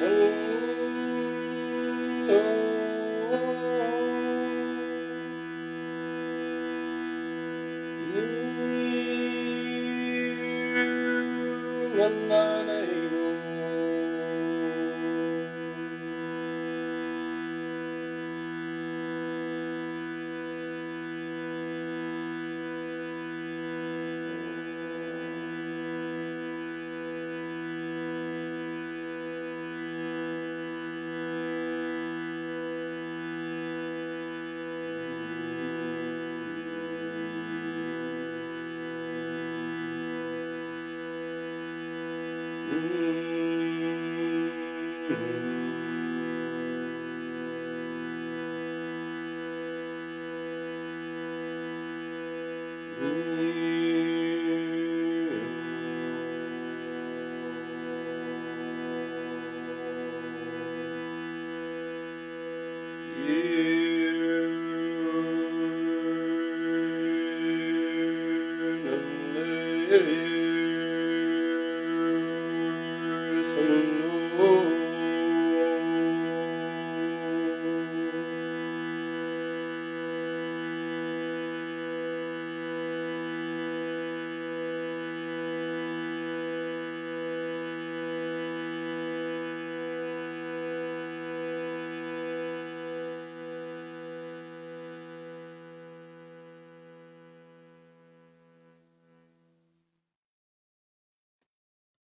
na na na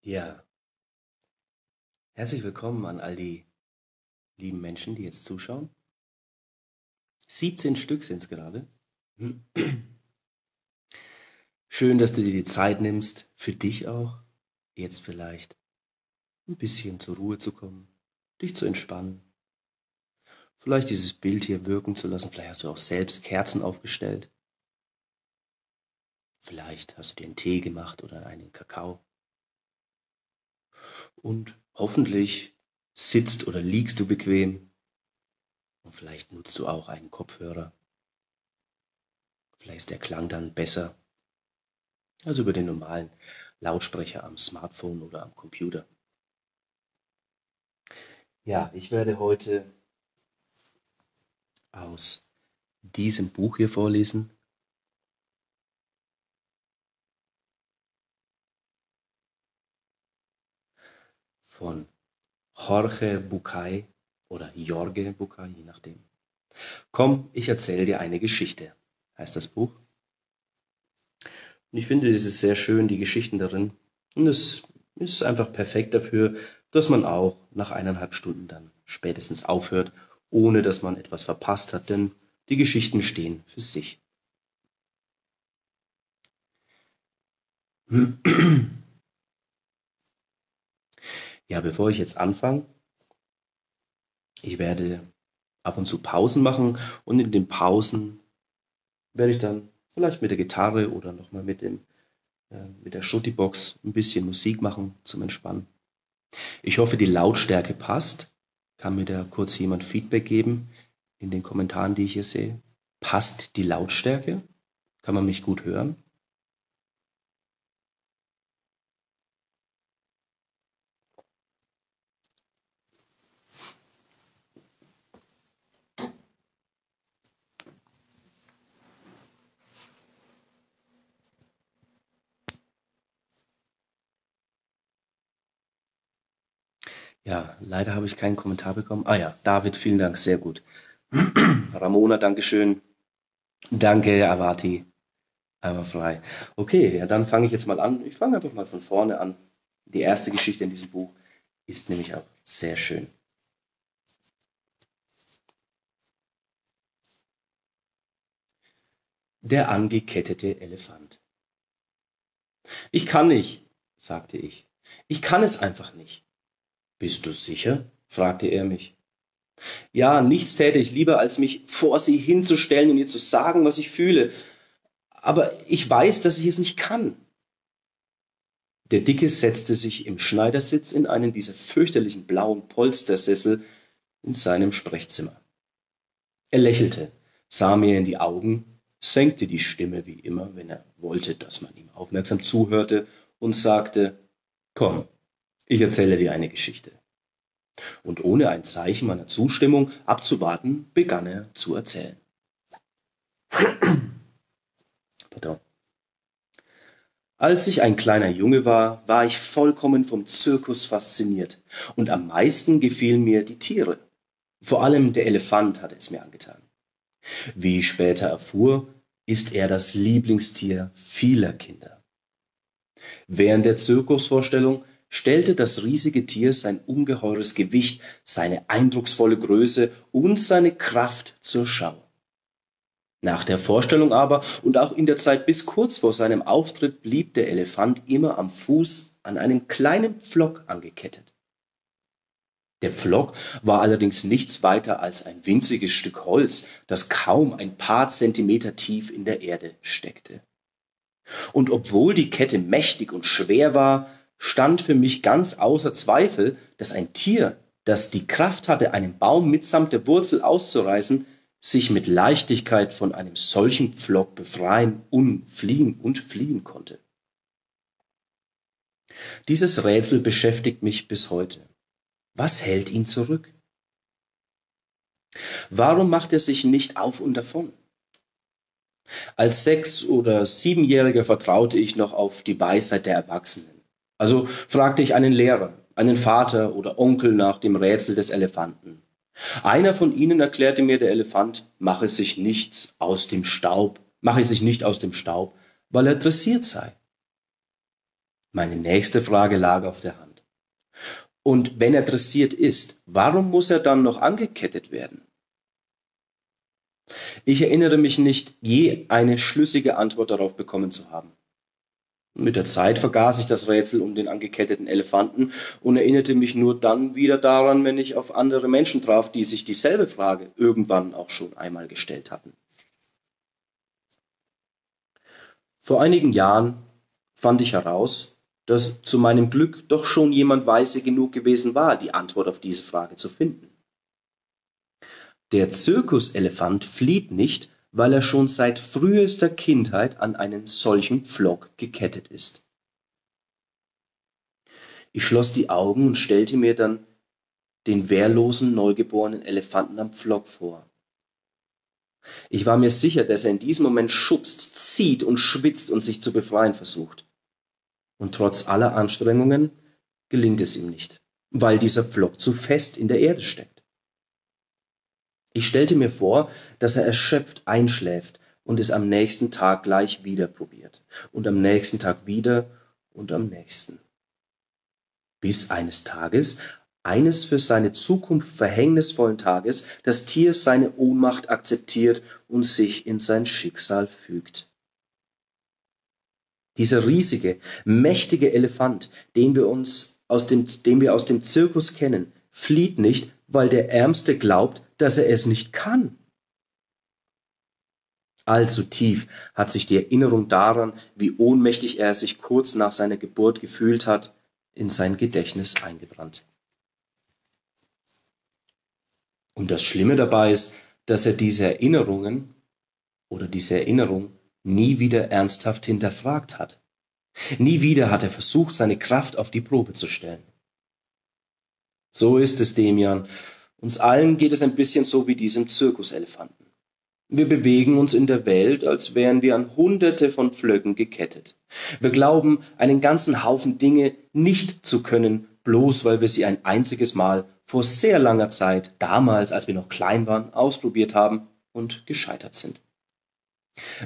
Ja, herzlich willkommen an all die lieben Menschen, die jetzt zuschauen. 17 Stück sind es gerade. Schön, dass du dir die Zeit nimmst, für dich auch, jetzt vielleicht ein bisschen zur Ruhe zu kommen, dich zu entspannen. Vielleicht dieses Bild hier wirken zu lassen. Vielleicht hast du auch selbst Kerzen aufgestellt. Vielleicht hast du dir einen Tee gemacht oder einen Kakao und hoffentlich sitzt oder liegst du bequem und vielleicht nutzt du auch einen Kopfhörer. Vielleicht ist der Klang dann besser als über den normalen Lautsprecher am Smartphone oder am Computer. Ja, ich werde heute aus diesem Buch hier vorlesen. Von Jorge Bucay oder Jorge Bucay, je nachdem. Komm, ich erzähle dir eine Geschichte, heißt das Buch. Und ich finde, es ist sehr schön, die Geschichten darin. Und es ist einfach perfekt dafür, dass man auch nach eineinhalb Stunden dann spätestens aufhört, ohne dass man etwas verpasst hat, denn die Geschichten stehen für sich. Ja, bevor ich jetzt anfange, ich werde ab und zu Pausen machen und in den Pausen werde ich dann vielleicht mit der Gitarre oder nochmal mit äh, mit der Shutty-Box ein bisschen Musik machen zum Entspannen. Ich hoffe, die Lautstärke passt. Kann mir da kurz jemand Feedback geben in den Kommentaren, die ich hier sehe? Passt die Lautstärke? Kann man mich gut hören? Ja, leider habe ich keinen Kommentar bekommen. Ah ja, David, vielen Dank, sehr gut. Ramona, Dankeschön. Danke, Avati. Einmal frei. Okay, ja, dann fange ich jetzt mal an. Ich fange einfach mal von vorne an. Die erste Geschichte in diesem Buch ist nämlich auch sehr schön. Der angekettete Elefant. Ich kann nicht, sagte ich. Ich kann es einfach nicht. Bist du sicher? fragte er mich. Ja, nichts täte ich lieber, als mich vor sie hinzustellen und ihr zu sagen, was ich fühle. Aber ich weiß, dass ich es nicht kann. Der Dicke setzte sich im Schneidersitz in einen dieser fürchterlichen blauen Polstersessel in seinem Sprechzimmer. Er lächelte, sah mir in die Augen, senkte die Stimme wie immer, wenn er wollte, dass man ihm aufmerksam zuhörte, und sagte Komm, ich erzähle dir eine Geschichte. Und ohne ein Zeichen meiner Zustimmung abzuwarten, begann er zu erzählen. Pardon. Als ich ein kleiner Junge war, war ich vollkommen vom Zirkus fasziniert, und am meisten gefielen mir die Tiere. Vor allem der Elefant hatte es mir angetan. Wie ich später erfuhr, ist er das Lieblingstier vieler Kinder. Während der Zirkusvorstellung stellte das riesige Tier sein ungeheures Gewicht, seine eindrucksvolle Größe und seine Kraft zur Schau. Nach der Vorstellung aber und auch in der Zeit bis kurz vor seinem Auftritt blieb der Elefant immer am Fuß an einem kleinen Pflock angekettet. Der Pflock war allerdings nichts weiter als ein winziges Stück Holz, das kaum ein paar Zentimeter tief in der Erde steckte. Und obwohl die Kette mächtig und schwer war, stand für mich ganz außer Zweifel, dass ein Tier, das die Kraft hatte, einen Baum mitsamt der Wurzel auszureißen, sich mit Leichtigkeit von einem solchen Pflock befreien, unfliehen und fliehen konnte. Dieses Rätsel beschäftigt mich bis heute. Was hält ihn zurück? Warum macht er sich nicht auf und davon? Als Sechs- oder Siebenjähriger vertraute ich noch auf die Weisheit der Erwachsenen. Also fragte ich einen Lehrer, einen Vater oder Onkel nach dem Rätsel des Elefanten. Einer von ihnen erklärte mir, der Elefant mache sich nichts aus dem Staub, mache sich nicht aus dem Staub, weil er dressiert sei. Meine nächste Frage lag auf der Hand. Und wenn er dressiert ist, warum muss er dann noch angekettet werden? Ich erinnere mich nicht, je eine schlüssige Antwort darauf bekommen zu haben. Mit der Zeit vergaß ich das Rätsel um den angeketteten Elefanten und erinnerte mich nur dann wieder daran, wenn ich auf andere Menschen traf, die sich dieselbe Frage irgendwann auch schon einmal gestellt hatten. Vor einigen Jahren fand ich heraus, dass zu meinem Glück doch schon jemand weise genug gewesen war, die Antwort auf diese Frage zu finden. Der Zirkuselefant flieht nicht, weil er schon seit frühester Kindheit an einen solchen Pflock gekettet ist. Ich schloss die Augen und stellte mir dann den wehrlosen neugeborenen Elefanten am Pflock vor. Ich war mir sicher, dass er in diesem Moment schubst, zieht und schwitzt und sich zu befreien versucht. Und trotz aller Anstrengungen gelingt es ihm nicht, weil dieser Pflock zu fest in der Erde steckt. Ich stellte mir vor, dass er erschöpft einschläft und es am nächsten Tag gleich wieder probiert und am nächsten Tag wieder und am nächsten. Bis eines Tages, eines für seine Zukunft verhängnisvollen Tages, das Tier seine Ohnmacht akzeptiert und sich in sein Schicksal fügt. Dieser riesige, mächtige Elefant, den wir uns aus dem, den wir aus dem Zirkus kennen, flieht nicht, weil der Ärmste glaubt, dass er es nicht kann. Allzu tief hat sich die Erinnerung daran, wie ohnmächtig er sich kurz nach seiner Geburt gefühlt hat, in sein Gedächtnis eingebrannt. Und das Schlimme dabei ist, dass er diese Erinnerungen oder diese Erinnerung nie wieder ernsthaft hinterfragt hat. Nie wieder hat er versucht, seine Kraft auf die Probe zu stellen. So ist es, Demian, uns allen geht es ein bisschen so wie diesem Zirkuselefanten. Wir bewegen uns in der Welt, als wären wir an Hunderte von Pflöcken gekettet. Wir glauben, einen ganzen Haufen Dinge nicht zu können, bloß weil wir sie ein einziges Mal vor sehr langer Zeit, damals, als wir noch klein waren, ausprobiert haben und gescheitert sind.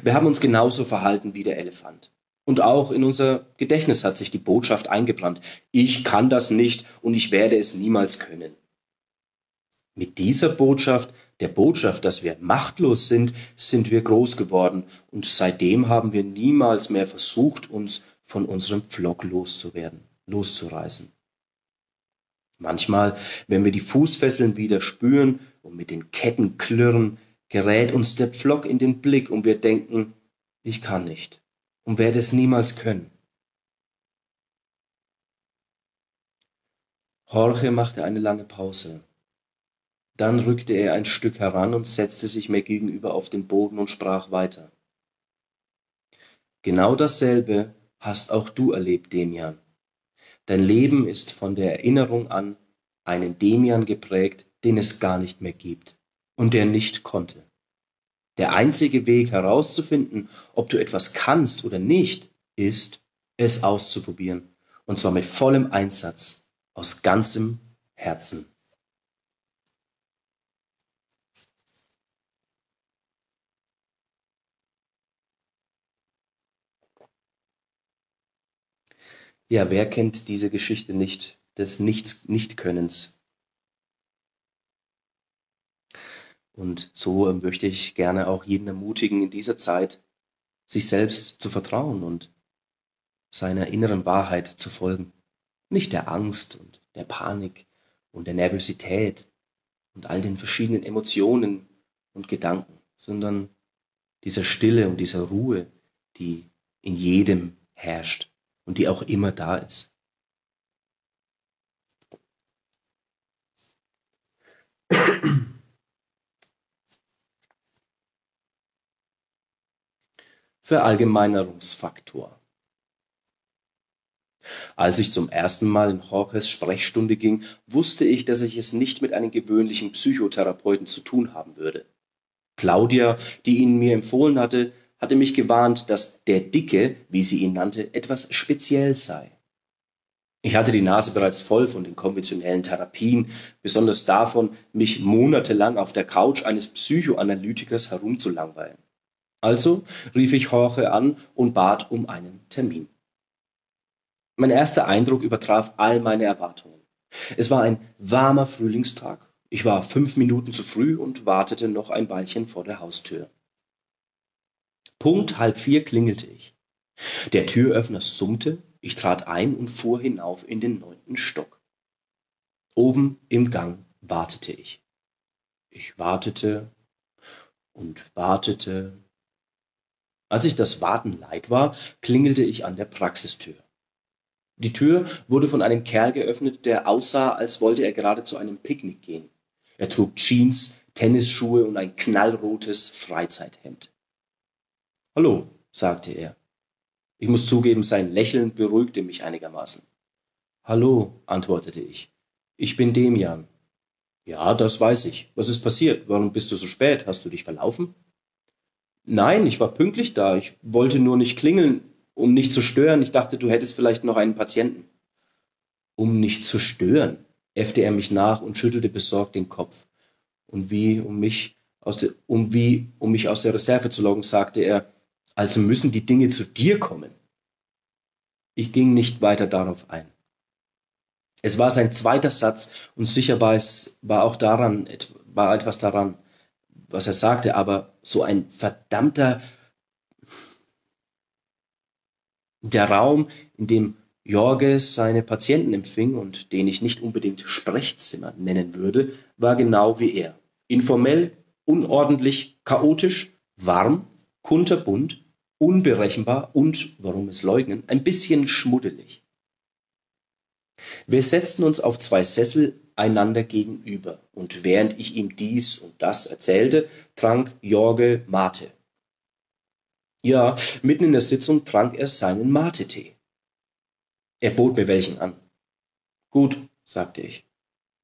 Wir haben uns genauso verhalten wie der Elefant. Und auch in unser Gedächtnis hat sich die Botschaft eingebrannt. Ich kann das nicht und ich werde es niemals können. Mit dieser Botschaft, der Botschaft, dass wir machtlos sind, sind wir groß geworden und seitdem haben wir niemals mehr versucht, uns von unserem Pflock loszuwerden, loszureißen. Manchmal, wenn wir die Fußfesseln wieder spüren und mit den Ketten klirren, gerät uns der Pflock in den Blick und wir denken, ich kann nicht und werde es niemals können. Jorge machte eine lange Pause. Dann rückte er ein Stück heran und setzte sich mir gegenüber auf den Boden und sprach weiter. Genau dasselbe hast auch du erlebt, Demian. Dein Leben ist von der Erinnerung an einen Demian geprägt, den es gar nicht mehr gibt und der nicht konnte. Der einzige Weg herauszufinden, ob du etwas kannst oder nicht, ist, es auszuprobieren. Und zwar mit vollem Einsatz, aus ganzem Herzen. Ja, wer kennt diese Geschichte nicht des Nichts Nichtkönnens? Und so möchte ich gerne auch jeden ermutigen, in dieser Zeit sich selbst zu vertrauen und seiner inneren Wahrheit zu folgen. Nicht der Angst und der Panik und der Nervosität und all den verschiedenen Emotionen und Gedanken, sondern dieser Stille und dieser Ruhe, die in jedem herrscht und die auch immer da ist. Verallgemeinerungsfaktor. Als ich zum ersten Mal in Jorges Sprechstunde ging, wusste ich, dass ich es nicht mit einem gewöhnlichen Psychotherapeuten zu tun haben würde. Claudia, die ihn mir empfohlen hatte, hatte mich gewarnt, dass der Dicke, wie sie ihn nannte, etwas speziell sei. Ich hatte die Nase bereits voll von den konventionellen Therapien, besonders davon, mich monatelang auf der Couch eines Psychoanalytikers herumzulangweilen. Also rief ich Jorge an und bat um einen Termin. Mein erster Eindruck übertraf all meine Erwartungen. Es war ein warmer Frühlingstag. Ich war fünf Minuten zu früh und wartete noch ein Weilchen vor der Haustür. Punkt halb vier klingelte ich. Der Türöffner summte, ich trat ein und fuhr hinauf in den neunten Stock. Oben im Gang wartete ich. Ich wartete und wartete. Als ich das Warten leid war, klingelte ich an der Praxistür. Die Tür wurde von einem Kerl geöffnet, der aussah, als wollte er gerade zu einem Picknick gehen. Er trug Jeans, Tennisschuhe und ein knallrotes Freizeithemd. Hallo, sagte er. Ich muss zugeben, sein Lächeln beruhigte mich einigermaßen. Hallo, antwortete ich. Ich bin Demian. Ja, das weiß ich. Was ist passiert? Warum bist du so spät? Hast du dich verlaufen? Nein, ich war pünktlich da. Ich wollte nur nicht klingeln, um nicht zu stören. Ich dachte, du hättest vielleicht noch einen Patienten. Um nicht zu stören, äffte er mich nach und schüttelte besorgt den Kopf. Und wie, um mich aus der, um wie, um mich aus der Reserve zu locken, sagte er, also müssen die Dinge zu dir kommen. Ich ging nicht weiter darauf ein. Es war sein zweiter Satz und sicher war es war auch daran war etwas daran, was er sagte, aber so ein verdammter der Raum, in dem Jorge seine Patienten empfing und den ich nicht unbedingt Sprechzimmer nennen würde, war genau wie er. Informell, unordentlich, chaotisch, warm, kunterbunt unberechenbar und, warum es leugnen, ein bisschen schmuddelig. Wir setzten uns auf zwei Sessel einander gegenüber, und während ich ihm dies und das erzählte, trank Jorge Mate. Ja, mitten in der Sitzung trank er seinen Mate-Tee. Er bot mir welchen an. Gut, sagte ich.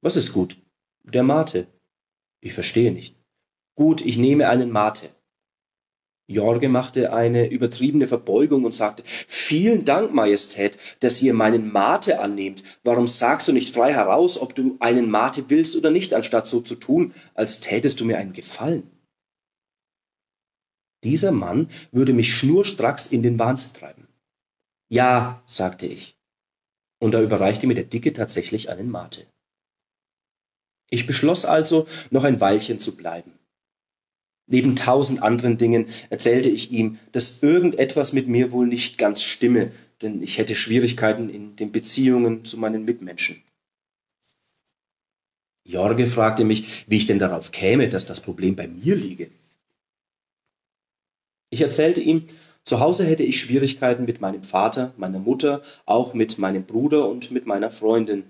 Was ist gut? Der Mate. Ich verstehe nicht. Gut, ich nehme einen Mate. Jorge machte eine übertriebene Verbeugung und sagte, vielen Dank, Majestät, dass ihr meinen Mate annehmt. Warum sagst du nicht frei heraus, ob du einen Mate willst oder nicht, anstatt so zu tun, als tätest du mir einen Gefallen? Dieser Mann würde mich schnurstracks in den Wahnsinn treiben. Ja, sagte ich. Und da überreichte mir der Dicke tatsächlich einen Mate. Ich beschloss also, noch ein Weilchen zu bleiben. Neben tausend anderen Dingen erzählte ich ihm, dass irgendetwas mit mir wohl nicht ganz stimme, denn ich hätte Schwierigkeiten in den Beziehungen zu meinen Mitmenschen. Jorge fragte mich, wie ich denn darauf käme, dass das Problem bei mir liege. Ich erzählte ihm, zu Hause hätte ich Schwierigkeiten mit meinem Vater, meiner Mutter, auch mit meinem Bruder und mit meiner Freundin.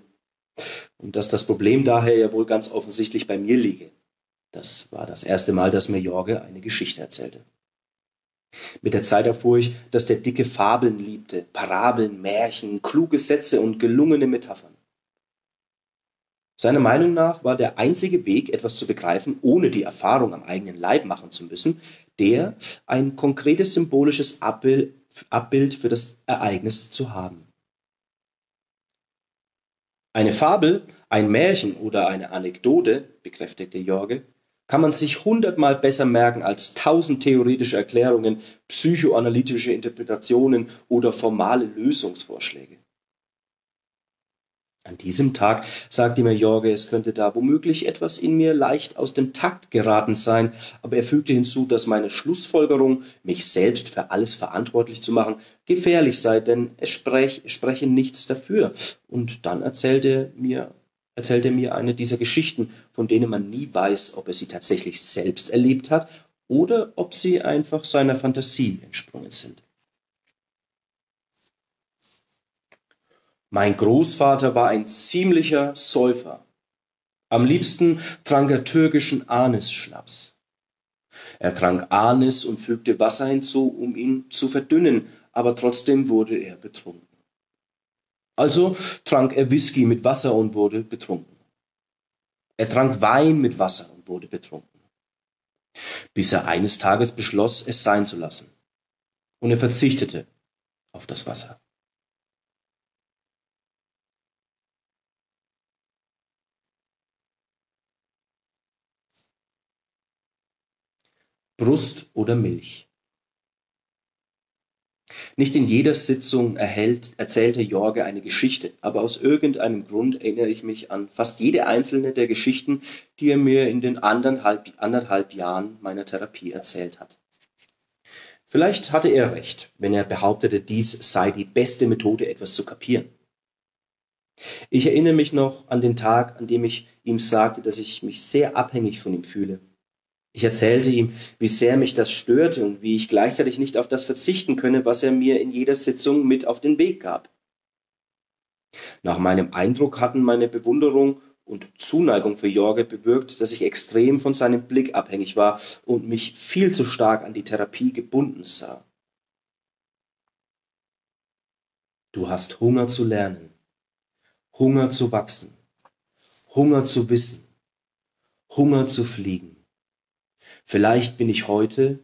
Und dass das Problem daher ja wohl ganz offensichtlich bei mir liege. Das war das erste Mal, dass mir Jorge eine Geschichte erzählte. Mit der Zeit erfuhr ich, dass der Dicke Fabeln liebte, Parabeln, Märchen, kluge Sätze und gelungene Metaphern. Seiner Meinung nach war der einzige Weg, etwas zu begreifen, ohne die Erfahrung am eigenen Leib machen zu müssen, der, ein konkretes symbolisches Abbild für das Ereignis zu haben. Eine Fabel, ein Märchen oder eine Anekdote, bekräftigte Jorge, kann man sich hundertmal besser merken als tausend theoretische Erklärungen, psychoanalytische Interpretationen oder formale Lösungsvorschläge. An diesem Tag sagte mir Jorge, es könnte da womöglich etwas in mir leicht aus dem Takt geraten sein, aber er fügte hinzu, dass meine Schlussfolgerung, mich selbst für alles verantwortlich zu machen, gefährlich sei, denn es sprech, spreche nichts dafür. Und dann erzählte er mir erzählt er mir eine dieser Geschichten, von denen man nie weiß, ob er sie tatsächlich selbst erlebt hat oder ob sie einfach seiner Fantasie entsprungen sind. Mein Großvater war ein ziemlicher Säufer. Am liebsten trank er türkischen Anis-Schnaps. Er trank Anis und fügte Wasser hinzu, um ihn zu verdünnen, aber trotzdem wurde er betrunken. Also trank er Whisky mit Wasser und wurde betrunken. Er trank Wein mit Wasser und wurde betrunken. Bis er eines Tages beschloss, es sein zu lassen. Und er verzichtete auf das Wasser. Brust oder Milch. Nicht in jeder Sitzung erhält, erzählte Jorge eine Geschichte, aber aus irgendeinem Grund erinnere ich mich an fast jede einzelne der Geschichten, die er mir in den anderthalb, anderthalb Jahren meiner Therapie erzählt hat. Vielleicht hatte er recht, wenn er behauptete, dies sei die beste Methode, etwas zu kapieren. Ich erinnere mich noch an den Tag, an dem ich ihm sagte, dass ich mich sehr abhängig von ihm fühle ich erzählte ihm, wie sehr mich das störte und wie ich gleichzeitig nicht auf das verzichten könne, was er mir in jeder Sitzung mit auf den Weg gab. Nach meinem Eindruck hatten meine Bewunderung und Zuneigung für Jorge bewirkt, dass ich extrem von seinem Blick abhängig war und mich viel zu stark an die Therapie gebunden sah. Du hast Hunger zu lernen, Hunger zu wachsen, Hunger zu wissen, Hunger zu fliegen. Vielleicht bin ich heute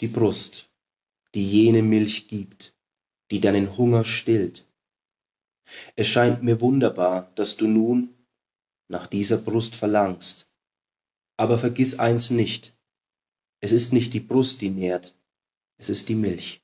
die Brust, die jene Milch gibt, die deinen Hunger stillt. Es scheint mir wunderbar, dass du nun nach dieser Brust verlangst. Aber vergiss eins nicht, es ist nicht die Brust, die nährt, es ist die Milch.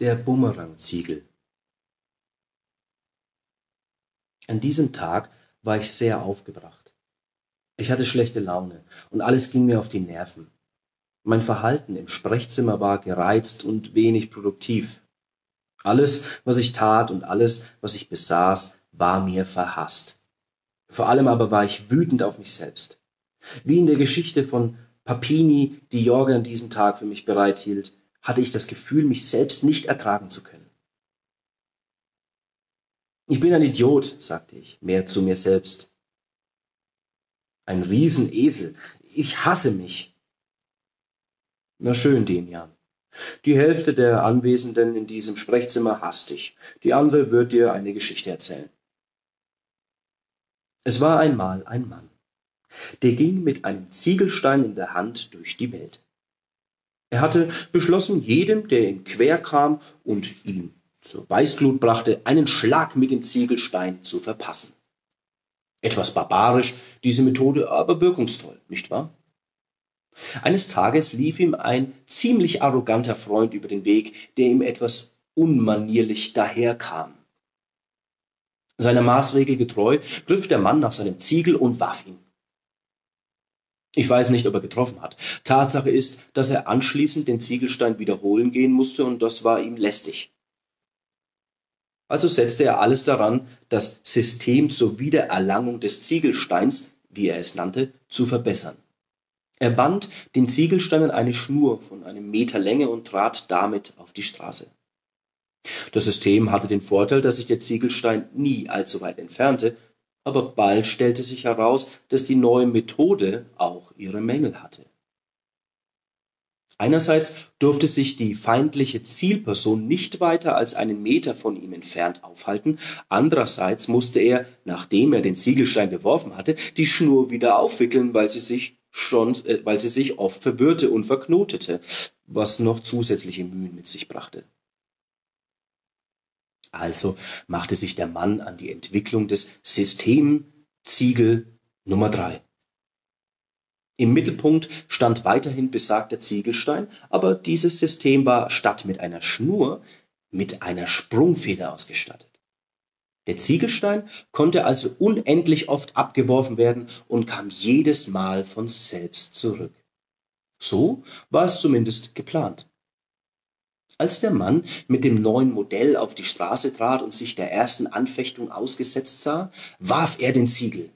Der Bumerangziegel. An diesem Tag war ich sehr aufgebracht. Ich hatte schlechte Laune und alles ging mir auf die Nerven. Mein Verhalten im Sprechzimmer war gereizt und wenig produktiv. Alles, was ich tat und alles, was ich besaß, war mir verhasst. Vor allem aber war ich wütend auf mich selbst. Wie in der Geschichte von Papini, die Jorge an diesem Tag für mich bereithielt, hatte ich das Gefühl, mich selbst nicht ertragen zu können. Ich bin ein Idiot, sagte ich, mehr zu mir selbst. Ein Riesenesel. Ich hasse mich. Na schön, Demian. Die Hälfte der Anwesenden in diesem Sprechzimmer hasst dich, die andere wird dir eine Geschichte erzählen. Es war einmal ein Mann. Der ging mit einem Ziegelstein in der Hand durch die Welt. Er hatte beschlossen, jedem, der ihm quer kam und ihn zur Weißglut brachte, einen Schlag mit dem Ziegelstein zu verpassen. Etwas barbarisch, diese Methode aber wirkungsvoll, nicht wahr? Eines Tages lief ihm ein ziemlich arroganter Freund über den Weg, der ihm etwas unmanierlich daherkam. Seiner Maßregel getreu griff der Mann nach seinem Ziegel und warf ihn. Ich weiß nicht, ob er getroffen hat. Tatsache ist, dass er anschließend den Ziegelstein wiederholen gehen musste und das war ihm lästig. Also setzte er alles daran, das System zur Wiedererlangung des Ziegelsteins, wie er es nannte, zu verbessern. Er band den Ziegelstein an eine Schnur von einem Meter Länge und trat damit auf die Straße. Das System hatte den Vorteil, dass sich der Ziegelstein nie allzu weit entfernte, aber bald stellte sich heraus, dass die neue Methode auch ihre Mängel hatte. Einerseits durfte sich die feindliche Zielperson nicht weiter als einen Meter von ihm entfernt aufhalten, andererseits musste er, nachdem er den Ziegelstein geworfen hatte, die Schnur wieder aufwickeln, weil sie sich schon, äh, weil sie sich oft verwirrte und verknotete, was noch zusätzliche Mühen mit sich brachte. Also machte sich der Mann an die Entwicklung des Systemziegel Nummer drei. Im Mittelpunkt stand weiterhin besagter Ziegelstein, aber dieses System war statt mit einer Schnur mit einer Sprungfeder ausgestattet. Der Ziegelstein konnte also unendlich oft abgeworfen werden und kam jedes Mal von selbst zurück. So war es zumindest geplant. Als der Mann mit dem neuen Modell auf die Straße trat und sich der ersten Anfechtung ausgesetzt sah, warf er den Ziegel.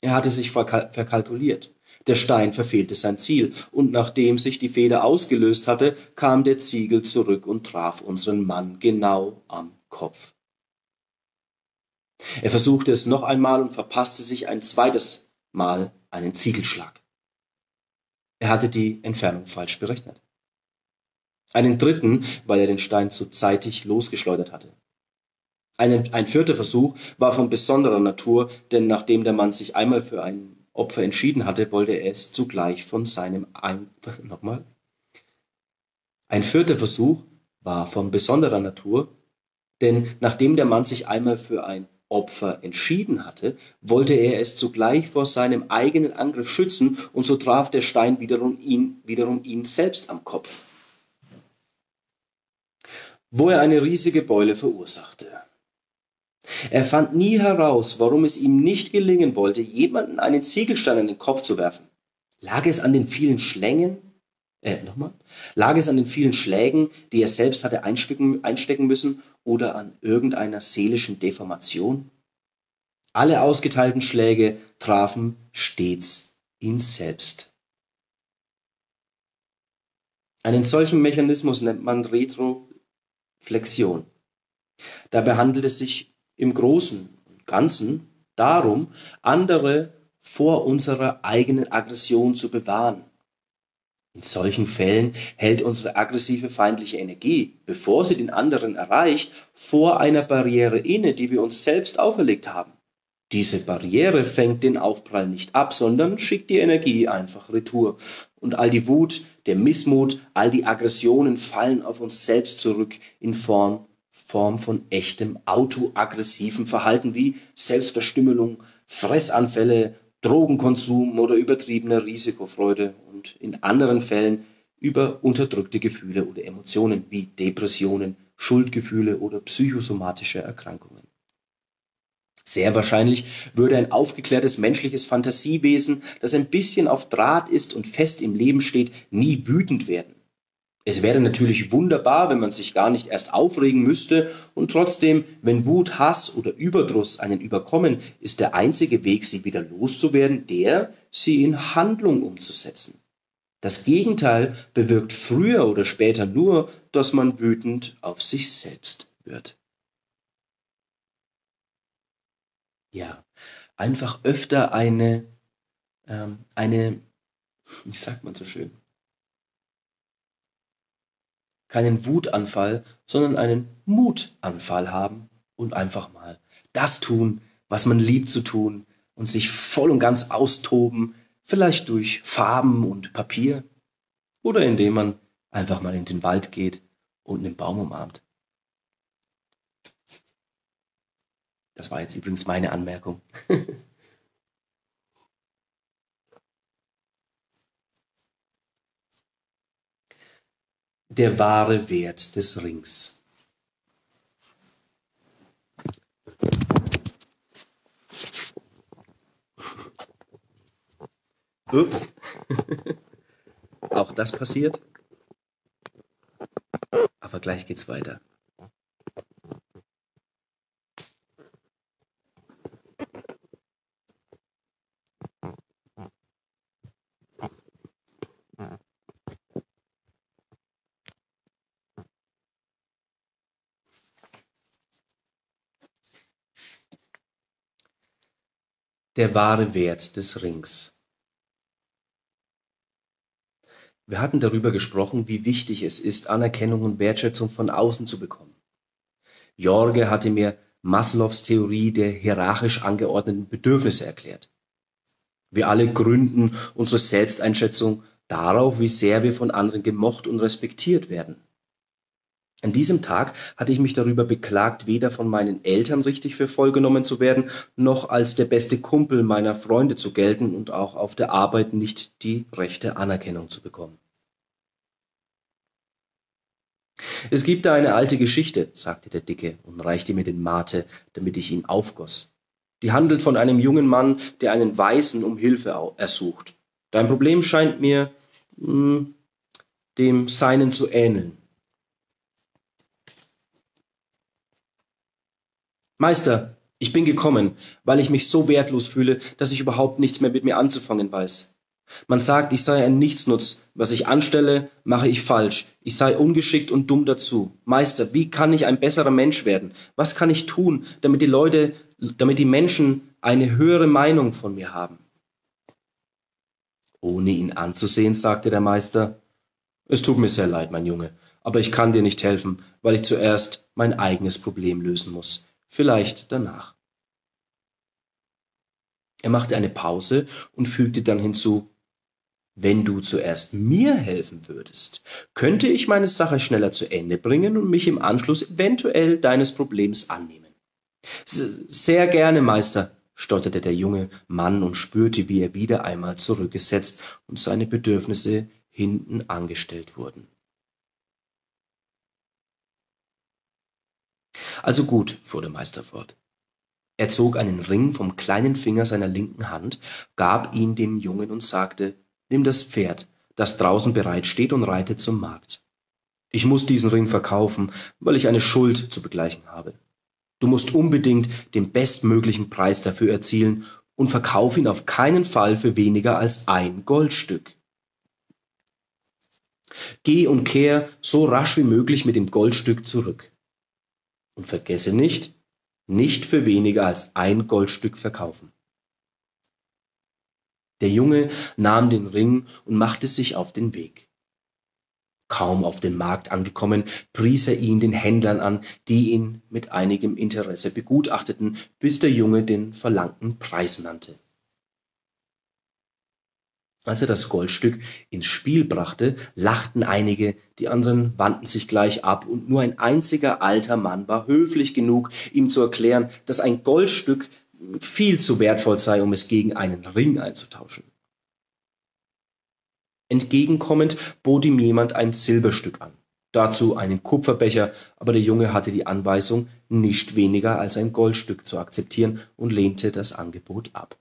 Er hatte sich verkalkuliert. Der Stein verfehlte sein Ziel, und nachdem sich die Feder ausgelöst hatte, kam der Ziegel zurück und traf unseren Mann genau am Kopf. Er versuchte es noch einmal und verpasste sich ein zweites Mal einen Ziegelschlag. Er hatte die Entfernung falsch berechnet einen dritten, weil er den Stein zu zeitig losgeschleudert hatte. Ein, ein vierter Versuch war von besonderer Natur, denn nachdem der Mann sich einmal für ein Opfer entschieden hatte, wollte er es zugleich von seinem ein nochmal. Ein vierter Versuch war von besonderer Natur, denn nachdem der Mann sich einmal für ein Opfer entschieden hatte, wollte er es zugleich vor seinem eigenen Angriff schützen, und so traf der Stein wiederum ihn, wiederum ihn selbst am Kopf wo er eine riesige Beule verursachte. Er fand nie heraus, warum es ihm nicht gelingen wollte, jemanden einen Ziegelstein an den Kopf zu werfen. Lag es an den vielen Schlängen? Äh, nochmal? Lag es an den vielen Schlägen, die er selbst hatte einstecken müssen, oder an irgendeiner seelischen Deformation? Alle ausgeteilten Schläge trafen stets ihn selbst. Einen solchen Mechanismus nennt man Retro Flexion. Dabei handelt es sich im Großen und Ganzen darum, andere vor unserer eigenen Aggression zu bewahren. In solchen Fällen hält unsere aggressive feindliche Energie, bevor sie den anderen erreicht, vor einer Barriere inne, die wir uns selbst auferlegt haben. Diese Barriere fängt den Aufprall nicht ab, sondern schickt die Energie einfach retour. Und all die Wut, der Missmut, all die Aggressionen fallen auf uns selbst zurück in Form, Form von echtem autoaggressiven Verhalten wie Selbstverstümmelung, Fressanfälle, Drogenkonsum oder übertriebener Risikofreude und in anderen Fällen über unterdrückte Gefühle oder Emotionen wie Depressionen, Schuldgefühle oder psychosomatische Erkrankungen. Sehr wahrscheinlich würde ein aufgeklärtes menschliches Fantasiewesen, das ein bisschen auf Draht ist und fest im Leben steht, nie wütend werden. Es wäre natürlich wunderbar, wenn man sich gar nicht erst aufregen müsste, und trotzdem, wenn Wut, Hass oder Überdruss einen überkommen, ist der einzige Weg, sie wieder loszuwerden, der, sie in Handlung umzusetzen. Das Gegenteil bewirkt früher oder später nur, dass man wütend auf sich selbst wird. Ja, einfach öfter eine, ähm, eine, wie sagt man so schön, keinen Wutanfall, sondern einen Mutanfall haben und einfach mal das tun, was man liebt zu tun und sich voll und ganz austoben, vielleicht durch Farben und Papier oder indem man einfach mal in den Wald geht und einen Baum umarmt. Das war jetzt übrigens meine Anmerkung. Der wahre Wert des Rings. Ups. Auch das passiert. Aber gleich geht's weiter. Der wahre Wert des Rings. Wir hatten darüber gesprochen, wie wichtig es ist, Anerkennung und Wertschätzung von außen zu bekommen. Jorge hatte mir Maslows Theorie der hierarchisch angeordneten Bedürfnisse erklärt. Wir alle gründen unsere Selbsteinschätzung darauf, wie sehr wir von anderen gemocht und respektiert werden. An diesem Tag hatte ich mich darüber beklagt, weder von meinen Eltern richtig für voll genommen zu werden, noch als der beste Kumpel meiner Freunde zu gelten und auch auf der Arbeit nicht die rechte Anerkennung zu bekommen. Es gibt da eine alte Geschichte, sagte der Dicke und reichte mir den Mate, damit ich ihn aufgoss. Die handelt von einem jungen Mann, der einen Weißen um Hilfe ersucht. Dein Problem scheint mir mh, hm, dem seinen zu ähneln. Meister, ich bin gekommen, weil ich mich so wertlos fühle, dass ich überhaupt nichts mehr mit mir anzufangen weiß. Man sagt, ich sei ein Nichtsnutz, was ich anstelle, mache ich falsch, ich sei ungeschickt und dumm dazu. Meister, wie kann ich ein besserer Mensch werden? Was kann ich tun, damit die Leute, damit die Menschen eine höhere Meinung von mir haben? Ohne ihn anzusehen, sagte der Meister, es tut mir sehr leid, mein Junge, aber ich kann dir nicht helfen, weil ich zuerst mein eigenes Problem lösen muss vielleicht danach. Er machte eine Pause und fügte dann hinzu, wenn du zuerst mir helfen würdest, könnte ich meine Sache schneller zu Ende bringen und mich im Anschluss eventuell deines Problems annehmen. Sehr gerne, Meister, stotterte der junge Mann und spürte, wie er wieder einmal zurückgesetzt und seine Bedürfnisse hinten angestellt wurden. Also gut, fuhr der Meister fort. Er zog einen Ring vom kleinen Finger seiner linken Hand, gab ihn dem Jungen und sagte, nimm das Pferd, das draußen bereit steht und reite zum Markt. Ich muss diesen Ring verkaufen, weil ich eine Schuld zu begleichen habe. Du musst unbedingt den bestmöglichen Preis dafür erzielen und verkauf ihn auf keinen Fall für weniger als ein Goldstück. Geh und kehr so rasch wie möglich mit dem Goldstück zurück. Und vergesse nicht, nicht für weniger als ein Goldstück verkaufen. Der Junge nahm den Ring und machte sich auf den Weg. Kaum auf dem Markt angekommen, pries er ihn den Händlern an, die ihn mit einigem Interesse begutachteten, bis der Junge den verlangten Preis nannte. Als er das Goldstück ins Spiel brachte, lachten einige, die anderen wandten sich gleich ab, und nur ein einziger alter Mann war höflich genug, ihm zu erklären, dass ein Goldstück viel zu wertvoll sei, um es gegen einen Ring einzutauschen. Entgegenkommend bot ihm jemand ein Silberstück an, dazu einen Kupferbecher, aber der Junge hatte die Anweisung, nicht weniger als ein Goldstück zu akzeptieren und lehnte das Angebot ab.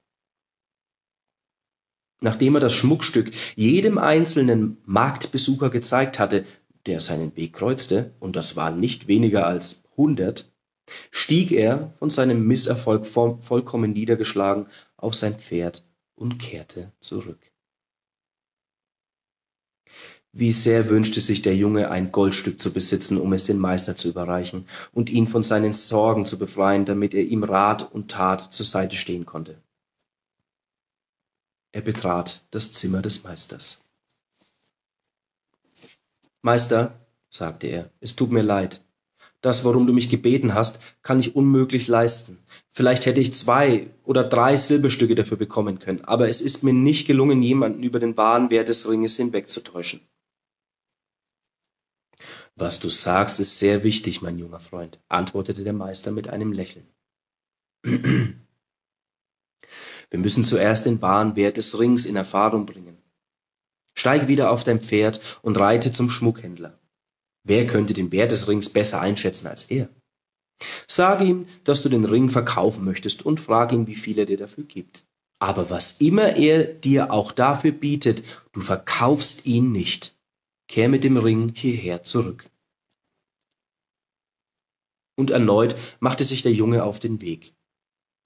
Nachdem er das Schmuckstück jedem einzelnen Marktbesucher gezeigt hatte, der seinen Weg kreuzte, und das waren nicht weniger als hundert, stieg er von seinem Misserfolg vollkommen niedergeschlagen auf sein Pferd und kehrte zurück. Wie sehr wünschte sich der Junge, ein Goldstück zu besitzen, um es dem Meister zu überreichen und ihn von seinen Sorgen zu befreien, damit er ihm Rat und Tat zur Seite stehen konnte. Er betrat das Zimmer des Meisters. Meister, sagte er, es tut mir leid. Das, worum du mich gebeten hast, kann ich unmöglich leisten. Vielleicht hätte ich zwei oder drei Silberstücke dafür bekommen können, aber es ist mir nicht gelungen, jemanden über den wahren Wert des Ringes hinwegzutäuschen. Was du sagst, ist sehr wichtig, mein junger Freund, antwortete der Meister mit einem Lächeln. Wir müssen zuerst den wahren Wert des Rings in Erfahrung bringen. Steig wieder auf dein Pferd und reite zum Schmuckhändler. Wer könnte den Wert des Rings besser einschätzen als er? Sag ihm, dass du den Ring verkaufen möchtest und frag ihn, wie viel er dir dafür gibt. Aber was immer er dir auch dafür bietet, du verkaufst ihn nicht. Kehr mit dem Ring hierher zurück. Und erneut machte sich der Junge auf den Weg.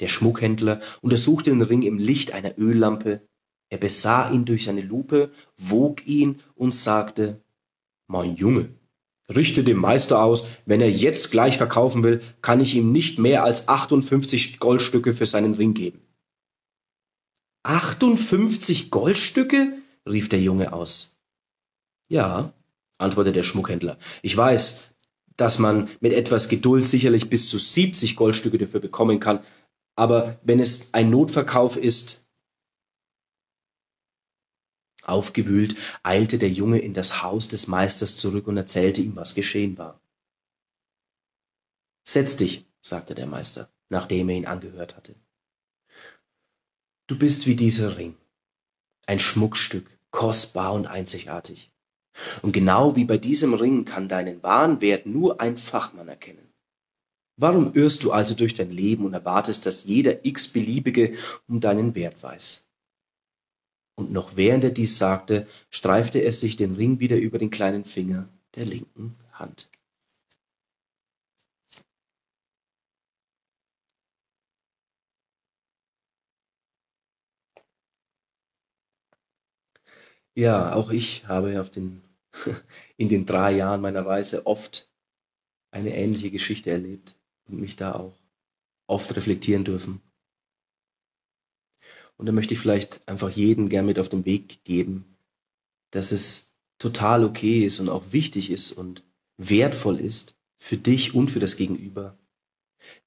Der Schmuckhändler untersuchte den Ring im Licht einer Öllampe, er besah ihn durch seine Lupe, wog ihn und sagte Mein Junge, richte dem Meister aus, wenn er jetzt gleich verkaufen will, kann ich ihm nicht mehr als 58 Goldstücke für seinen Ring geben. 58 Goldstücke? rief der Junge aus. Ja, antwortete der Schmuckhändler. Ich weiß, dass man mit etwas Geduld sicherlich bis zu 70 Goldstücke dafür bekommen kann, aber wenn es ein Notverkauf ist, aufgewühlt, eilte der Junge in das Haus des Meisters zurück und erzählte ihm, was geschehen war. Setz dich, sagte der Meister, nachdem er ihn angehört hatte. Du bist wie dieser Ring, ein Schmuckstück, kostbar und einzigartig. Und genau wie bei diesem Ring kann deinen wahren Wert nur ein Fachmann erkennen. Warum irrst du also durch dein Leben und erwartest, dass jeder x-beliebige um deinen Wert weiß? Und noch während er dies sagte, streifte er sich den Ring wieder über den kleinen Finger der linken Hand. Ja, auch ich habe den, in den drei Jahren meiner Reise oft eine ähnliche Geschichte erlebt und mich da auch oft reflektieren dürfen. Und da möchte ich vielleicht einfach jeden gern mit auf den Weg geben, dass es total okay ist und auch wichtig ist und wertvoll ist für dich und für das Gegenüber,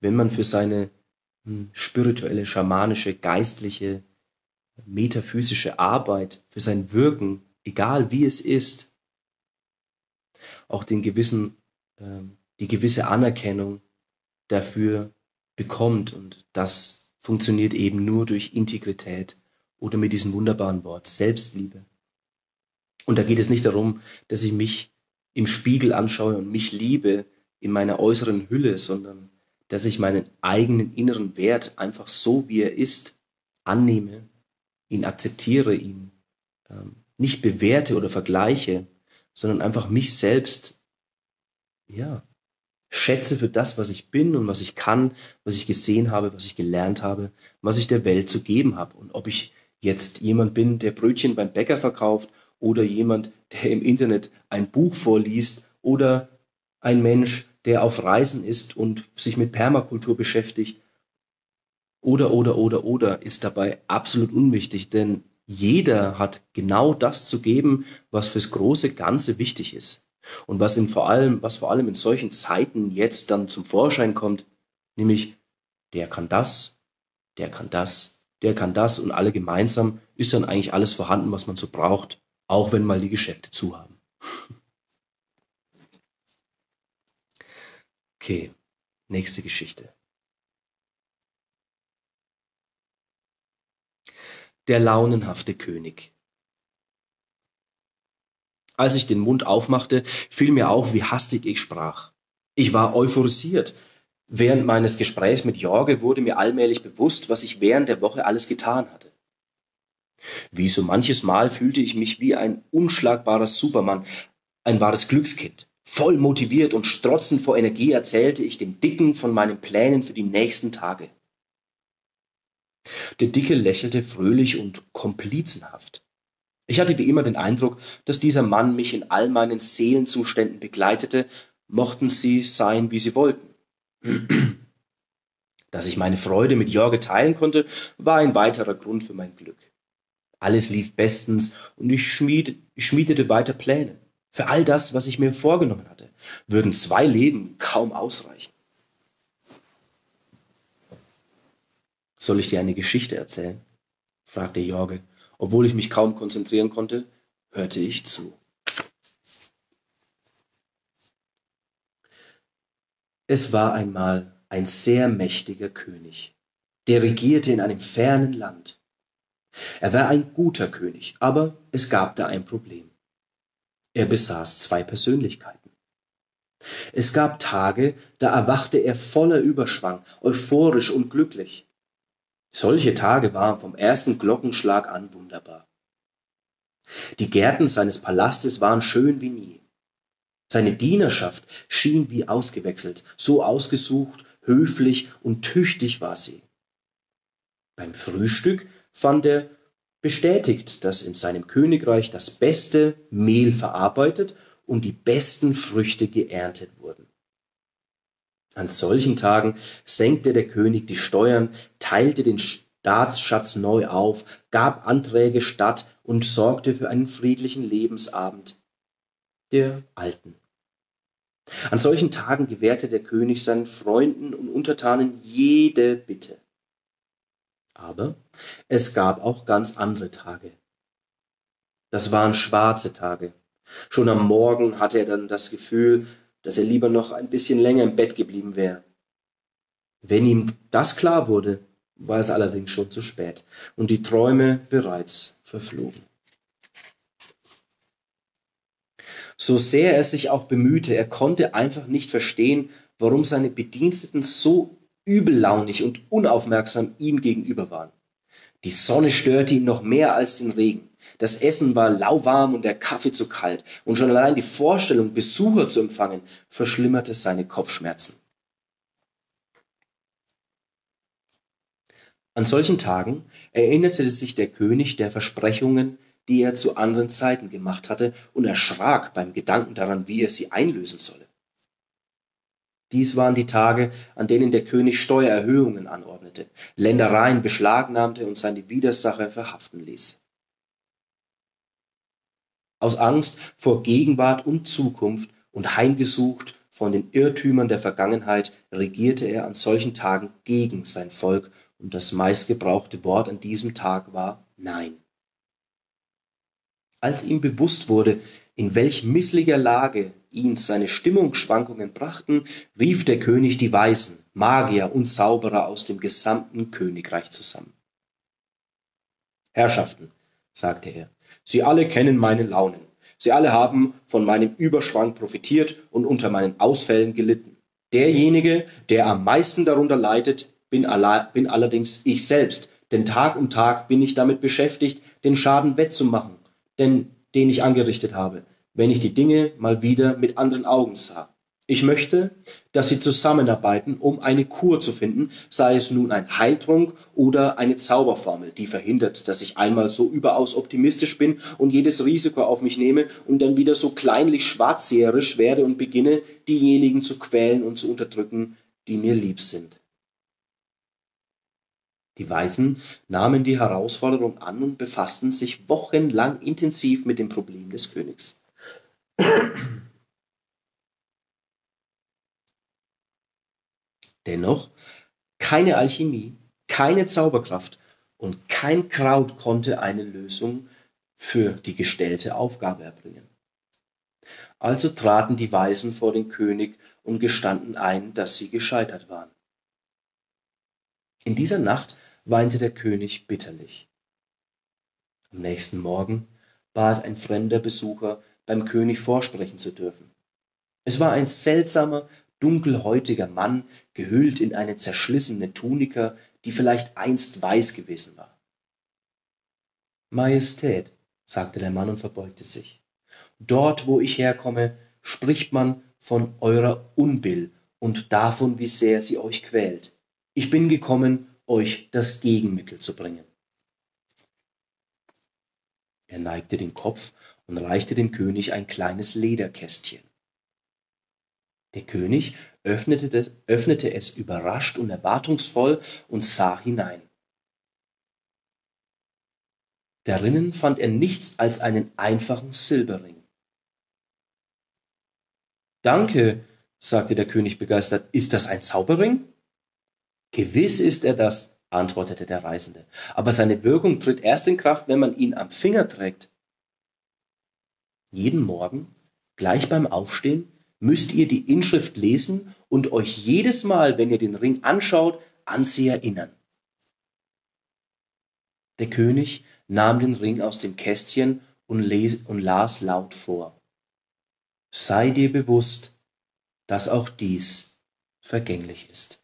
wenn man für seine hm, spirituelle, schamanische, geistliche, metaphysische Arbeit, für sein Wirken, egal wie es ist, auch den gewissen, ähm, die gewisse Anerkennung dafür bekommt. Und das funktioniert eben nur durch Integrität oder mit diesem wunderbaren Wort Selbstliebe. Und da geht es nicht darum, dass ich mich im Spiegel anschaue und mich liebe in meiner äußeren Hülle, sondern dass ich meinen eigenen inneren Wert einfach so, wie er ist, annehme, ihn akzeptiere, ihn ähm, nicht bewerte oder vergleiche, sondern einfach mich selbst, ja, schätze für das, was ich bin und was ich kann, was ich gesehen habe, was ich gelernt habe, was ich der Welt zu geben habe. Und ob ich jetzt jemand bin, der Brötchen beim Bäcker verkauft oder jemand, der im Internet ein Buch vorliest oder ein Mensch, der auf Reisen ist und sich mit Permakultur beschäftigt oder, oder, oder, oder, ist dabei absolut unwichtig, denn jeder hat genau das zu geben, was fürs große Ganze wichtig ist. Und was in vor allem, was vor allem in solchen Zeiten jetzt dann zum Vorschein kommt, nämlich der kann das, der kann das, der kann das und alle gemeinsam ist dann eigentlich alles vorhanden, was man so braucht, auch wenn mal die Geschäfte zu haben. Okay, nächste Geschichte. Der launenhafte König. Als ich den Mund aufmachte, fiel mir auf, wie hastig ich sprach. Ich war euphorisiert. Während meines Gesprächs mit Jorge wurde mir allmählich bewusst, was ich während der Woche alles getan hatte. Wie so manches Mal fühlte ich mich wie ein unschlagbarer Supermann, ein wahres Glückskind. Voll motiviert und strotzend vor Energie erzählte ich dem Dicken von meinen Plänen für die nächsten Tage. Der Dicke lächelte fröhlich und komplizenhaft. Ich hatte wie immer den Eindruck, dass dieser Mann mich in all meinen Seelenzuständen begleitete, mochten sie sein, wie sie wollten. Dass ich meine Freude mit Jorge teilen konnte, war ein weiterer Grund für mein Glück. Alles lief bestens und ich, schmied, ich schmiedete weiter Pläne. Für all das, was ich mir vorgenommen hatte, würden zwei Leben kaum ausreichen. Soll ich dir eine Geschichte erzählen? fragte Jorge. Obwohl ich mich kaum konzentrieren konnte, hörte ich zu. Es war einmal ein sehr mächtiger König, der regierte in einem fernen Land. Er war ein guter König, aber es gab da ein Problem. Er besaß zwei Persönlichkeiten. Es gab Tage, da erwachte er voller Überschwang, euphorisch und glücklich. Solche Tage waren vom ersten Glockenschlag an wunderbar. Die Gärten seines Palastes waren schön wie nie. Seine Dienerschaft schien wie ausgewechselt, so ausgesucht, höflich und tüchtig war sie. Beim Frühstück fand er bestätigt, dass in seinem Königreich das beste Mehl verarbeitet und die besten Früchte geerntet wurden. An solchen Tagen senkte der König die Steuern, teilte den Staatsschatz neu auf, gab Anträge statt und sorgte für einen friedlichen Lebensabend der Alten. An solchen Tagen gewährte der König seinen Freunden und Untertanen jede Bitte. Aber es gab auch ganz andere Tage. Das waren schwarze Tage. Schon am Morgen hatte er dann das Gefühl, dass er lieber noch ein bisschen länger im Bett geblieben wäre. Wenn ihm das klar wurde, war es allerdings schon zu spät und die Träume bereits verflogen. So sehr er sich auch bemühte, er konnte einfach nicht verstehen, warum seine Bediensteten so übellaunig und unaufmerksam ihm gegenüber waren. Die Sonne störte ihn noch mehr als den Regen. Das Essen war lauwarm und der Kaffee zu kalt, und schon allein die Vorstellung, Besucher zu empfangen, verschlimmerte seine Kopfschmerzen. An solchen Tagen erinnerte sich der König der Versprechungen, die er zu anderen Zeiten gemacht hatte, und erschrak beim Gedanken daran, wie er sie einlösen solle. Dies waren die Tage, an denen der König Steuererhöhungen anordnete, Ländereien beschlagnahmte und seine Widersacher verhaften ließ. Aus Angst vor Gegenwart und Zukunft und heimgesucht von den Irrtümern der Vergangenheit regierte er an solchen Tagen gegen sein Volk, und das meistgebrauchte Wort an diesem Tag war Nein. Als ihm bewusst wurde, in welch misslicher Lage ihn seine Stimmungsschwankungen brachten, rief der König die Weisen, Magier und Zauberer aus dem gesamten Königreich zusammen. Herrschaften, sagte er, Sie alle kennen meine Launen. Sie alle haben von meinem Überschwang profitiert und unter meinen Ausfällen gelitten. Derjenige, der am meisten darunter leidet, bin, bin allerdings ich selbst, denn Tag um Tag bin ich damit beschäftigt, den Schaden wettzumachen, denn den ich angerichtet habe wenn ich die Dinge mal wieder mit anderen Augen sah. Ich möchte, dass Sie zusammenarbeiten, um eine Kur zu finden, sei es nun ein Heiltrunk oder eine Zauberformel, die verhindert, dass ich einmal so überaus optimistisch bin und jedes Risiko auf mich nehme und dann wieder so kleinlich schwarzseherisch werde und beginne, diejenigen zu quälen und zu unterdrücken, die mir lieb sind. Die Weisen nahmen die Herausforderung an und befassten sich wochenlang intensiv mit dem Problem des Königs. Dennoch, keine Alchemie, keine Zauberkraft und kein Kraut konnte eine Lösung für die gestellte Aufgabe erbringen. Also traten die Weisen vor den König und gestanden ein, dass sie gescheitert waren. In dieser Nacht weinte der König bitterlich. Am nächsten Morgen bat ein fremder Besucher beim König vorsprechen zu dürfen. Es war ein seltsamer, dunkelhäutiger Mann, gehüllt in eine zerschlissene Tunika, die vielleicht einst weiß gewesen war. Majestät, sagte der Mann und verbeugte sich. Dort, wo ich herkomme, spricht man von eurer Unbill und davon, wie sehr sie euch quält. Ich bin gekommen, euch das Gegenmittel zu bringen. Er neigte den Kopf und reichte dem König ein kleines Lederkästchen. Der König öffnete, das, öffnete es überrascht und erwartungsvoll und sah hinein. Darinnen fand er nichts als einen einfachen Silberring. Danke, sagte der König begeistert, ist das ein Zauberring? Gewiss ist er das, antwortete der Reisende, aber seine Wirkung tritt erst in Kraft, wenn man ihn am Finger trägt. Jeden Morgen, gleich beim Aufstehen, müsst ihr die Inschrift lesen und euch jedes Mal, wenn ihr den Ring anschaut, an sie erinnern. Der König nahm den Ring aus dem Kästchen und, les und las laut vor. Sei dir bewusst, dass auch dies vergänglich ist.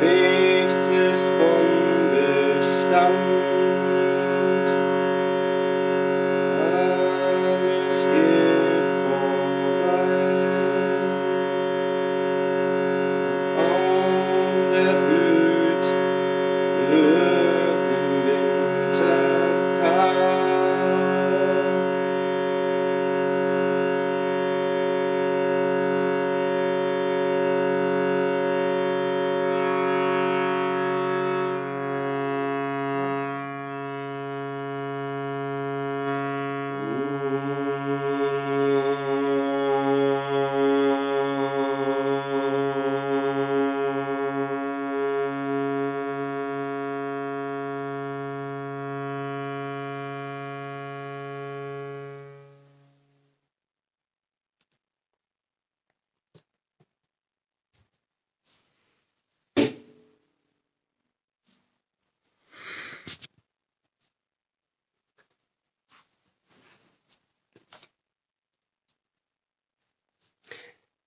Nichts ist unbestand.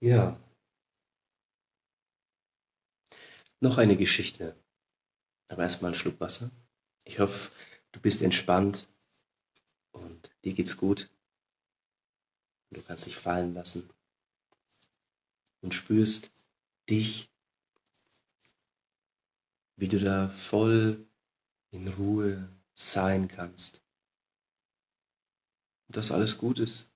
Ja. Noch eine Geschichte. Aber erstmal einen Schluck Wasser. Ich hoffe, du bist entspannt und dir geht's gut. Du kannst dich fallen lassen und spürst dich, wie du da voll in Ruhe sein kannst. Und dass alles gut ist.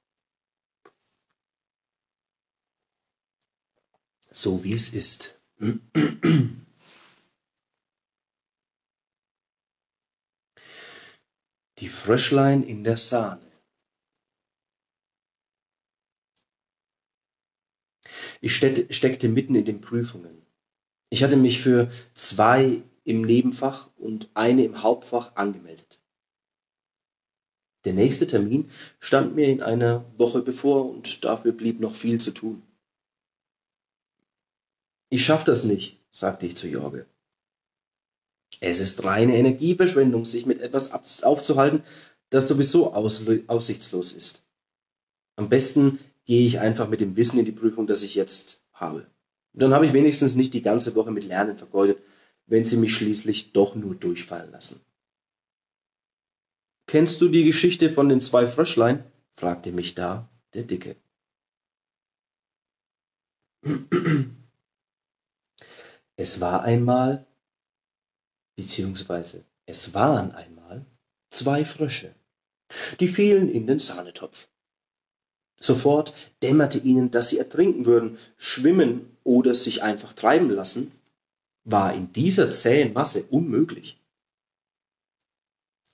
So wie es ist. Die Fröschlein in der Sahne. Ich steckte mitten in den Prüfungen. Ich hatte mich für zwei im Nebenfach und eine im Hauptfach angemeldet. Der nächste Termin stand mir in einer Woche bevor und dafür blieb noch viel zu tun. Ich schaff das nicht, sagte ich zu Jorge. Es ist reine Energieverschwendung, sich mit etwas aufzuhalten, das sowieso aussichtslos ist. Am besten gehe ich einfach mit dem Wissen in die Prüfung, das ich jetzt habe. Und dann habe ich wenigstens nicht die ganze Woche mit Lernen vergeudet, wenn sie mich schließlich doch nur durchfallen lassen. Kennst du die Geschichte von den zwei Fröschlein? fragte mich da der Dicke. Es war einmal, beziehungsweise es waren einmal zwei Frösche, die fielen in den Sahnetopf. Sofort dämmerte ihnen, dass sie ertrinken würden, schwimmen oder sich einfach treiben lassen, war in dieser zähen Masse unmöglich.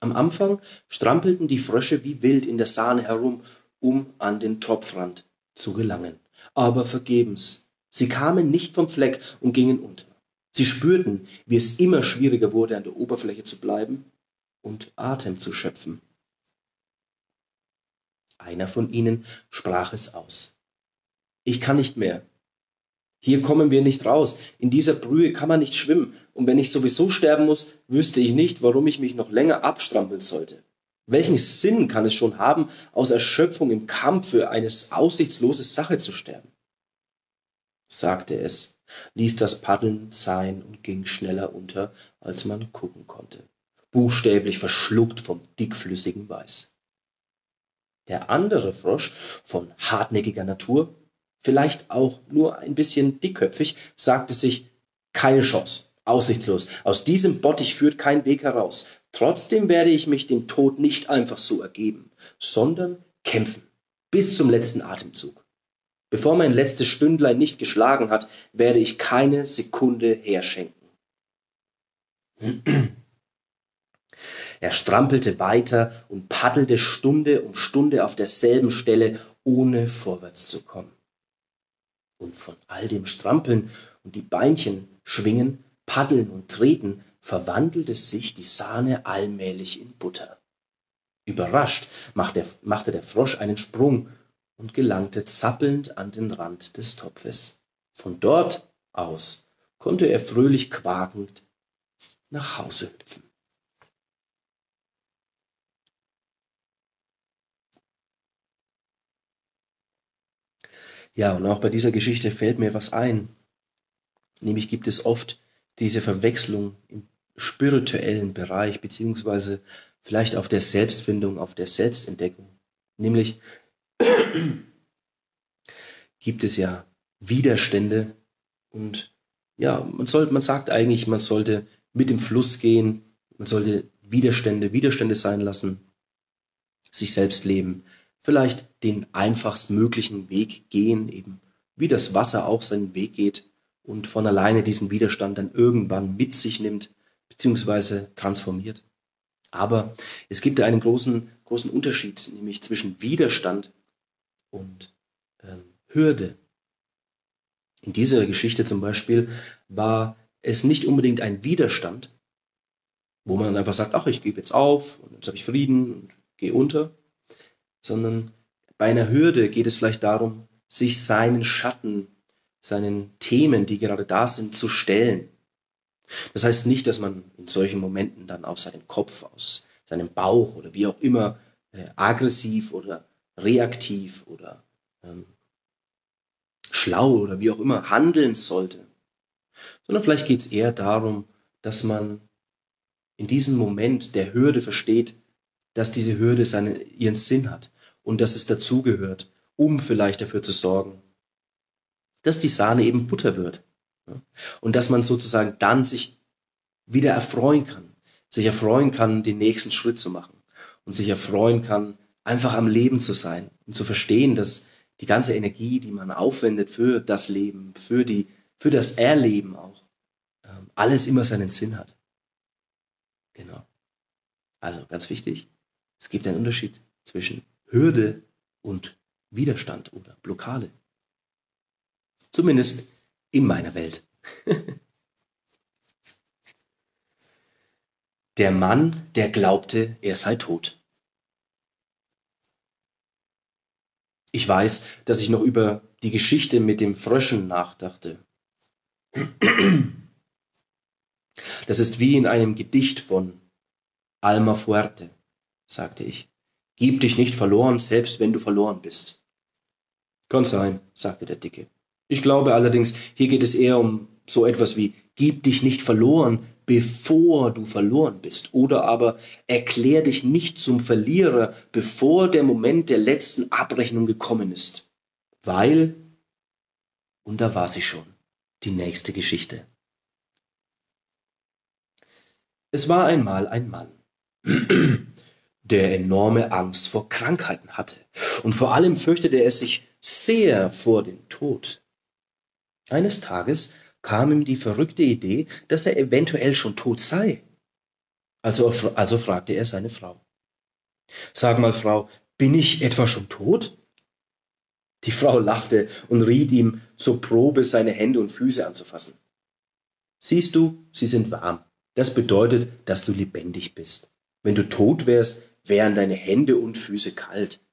Am Anfang strampelten die Frösche wie wild in der Sahne herum, um an den Tropfrand zu gelangen. Aber vergebens. Sie kamen nicht vom Fleck und gingen unter. Sie spürten, wie es immer schwieriger wurde, an der Oberfläche zu bleiben und Atem zu schöpfen. Einer von ihnen sprach es aus. Ich kann nicht mehr. Hier kommen wir nicht raus. In dieser Brühe kann man nicht schwimmen. Und wenn ich sowieso sterben muss, wüsste ich nicht, warum ich mich noch länger abstrampeln sollte. Welchen Sinn kann es schon haben, aus Erschöpfung im Kampf für eine aussichtslose Sache zu sterben? Sagte es, ließ das Paddeln sein und ging schneller unter, als man gucken konnte, buchstäblich verschluckt vom dickflüssigen Weiß. Der andere Frosch, von hartnäckiger Natur, vielleicht auch nur ein bisschen dickköpfig, sagte sich, keine Chance, aussichtslos, aus diesem Bottich führt kein Weg heraus. Trotzdem werde ich mich dem Tod nicht einfach so ergeben, sondern kämpfen, bis zum letzten Atemzug. Bevor mein letztes Stündlein nicht geschlagen hat, werde ich keine Sekunde herschenken. Er strampelte weiter und paddelte Stunde um Stunde auf derselben Stelle, ohne vorwärts zu kommen. Und von all dem Strampeln und die Beinchen schwingen, paddeln und treten, verwandelte sich die Sahne allmählich in Butter. Überrascht machte der Frosch einen Sprung und gelangte zappelnd an den Rand des Topfes. Von dort aus konnte er fröhlich quakend nach Hause hüpfen. Ja, und auch bei dieser Geschichte fällt mir was ein. Nämlich gibt es oft diese Verwechslung im spirituellen Bereich, beziehungsweise vielleicht auf der Selbstfindung, auf der Selbstentdeckung. Nämlich gibt es ja Widerstände und ja, man soll, man sagt eigentlich, man sollte mit dem Fluss gehen, man sollte Widerstände, Widerstände sein lassen, sich selbst leben, vielleicht den einfachstmöglichen Weg gehen, eben wie das Wasser auch seinen Weg geht und von alleine diesen Widerstand dann irgendwann mit sich nimmt, beziehungsweise transformiert. Aber es gibt einen großen, großen Unterschied, nämlich zwischen Widerstand und ähm, Hürde. In dieser Geschichte zum Beispiel war es nicht unbedingt ein Widerstand, wo man einfach sagt, ach, ich gebe jetzt auf und jetzt habe ich Frieden und gehe unter, sondern bei einer Hürde geht es vielleicht darum, sich seinen Schatten, seinen Themen, die gerade da sind, zu stellen. Das heißt nicht, dass man in solchen Momenten dann aus seinem Kopf, aus seinem Bauch oder wie auch immer äh, aggressiv oder reaktiv oder ähm, schlau oder wie auch immer handeln sollte, sondern vielleicht geht es eher darum, dass man in diesem Moment der Hürde versteht, dass diese Hürde seinen, ihren Sinn hat und dass es dazugehört, um vielleicht dafür zu sorgen, dass die Sahne eben Butter wird. Und dass man sozusagen dann sich wieder erfreuen kann, sich erfreuen kann, den nächsten Schritt zu machen und sich erfreuen kann, einfach am Leben zu sein und zu verstehen, dass die ganze Energie, die man aufwendet für das Leben, für die, für das Erleben auch, ähm, alles immer seinen Sinn hat. Genau. Also ganz wichtig, es gibt einen Unterschied zwischen Hürde und Widerstand oder Blockade. Zumindest in meiner Welt. der Mann, der glaubte, er sei tot. Ich weiß, dass ich noch über die Geschichte mit dem Fröschen nachdachte. Das ist wie in einem Gedicht von Alma Fuerte, sagte ich. Gib dich nicht verloren, selbst wenn du verloren bist. Kann sein, sagte der Dicke. Ich glaube allerdings, hier geht es eher um so etwas wie Gib dich nicht verloren, bevor du verloren bist. Oder aber erklär dich nicht zum Verlierer, bevor der Moment der letzten Abrechnung gekommen ist. Weil, und da war sie schon, die nächste Geschichte. Es war einmal ein Mann, der enorme Angst vor Krankheiten hatte. Und vor allem fürchtete er sich sehr vor dem Tod. Eines Tages kam ihm die verrückte Idee, dass er eventuell schon tot sei. Also, also fragte er seine Frau. Sag mal, Frau, bin ich etwa schon tot? Die Frau lachte und riet ihm, zur Probe seine Hände und Füße anzufassen. Siehst du, sie sind warm. Das bedeutet, dass du lebendig bist. Wenn du tot wärst, wären deine Hände und Füße kalt.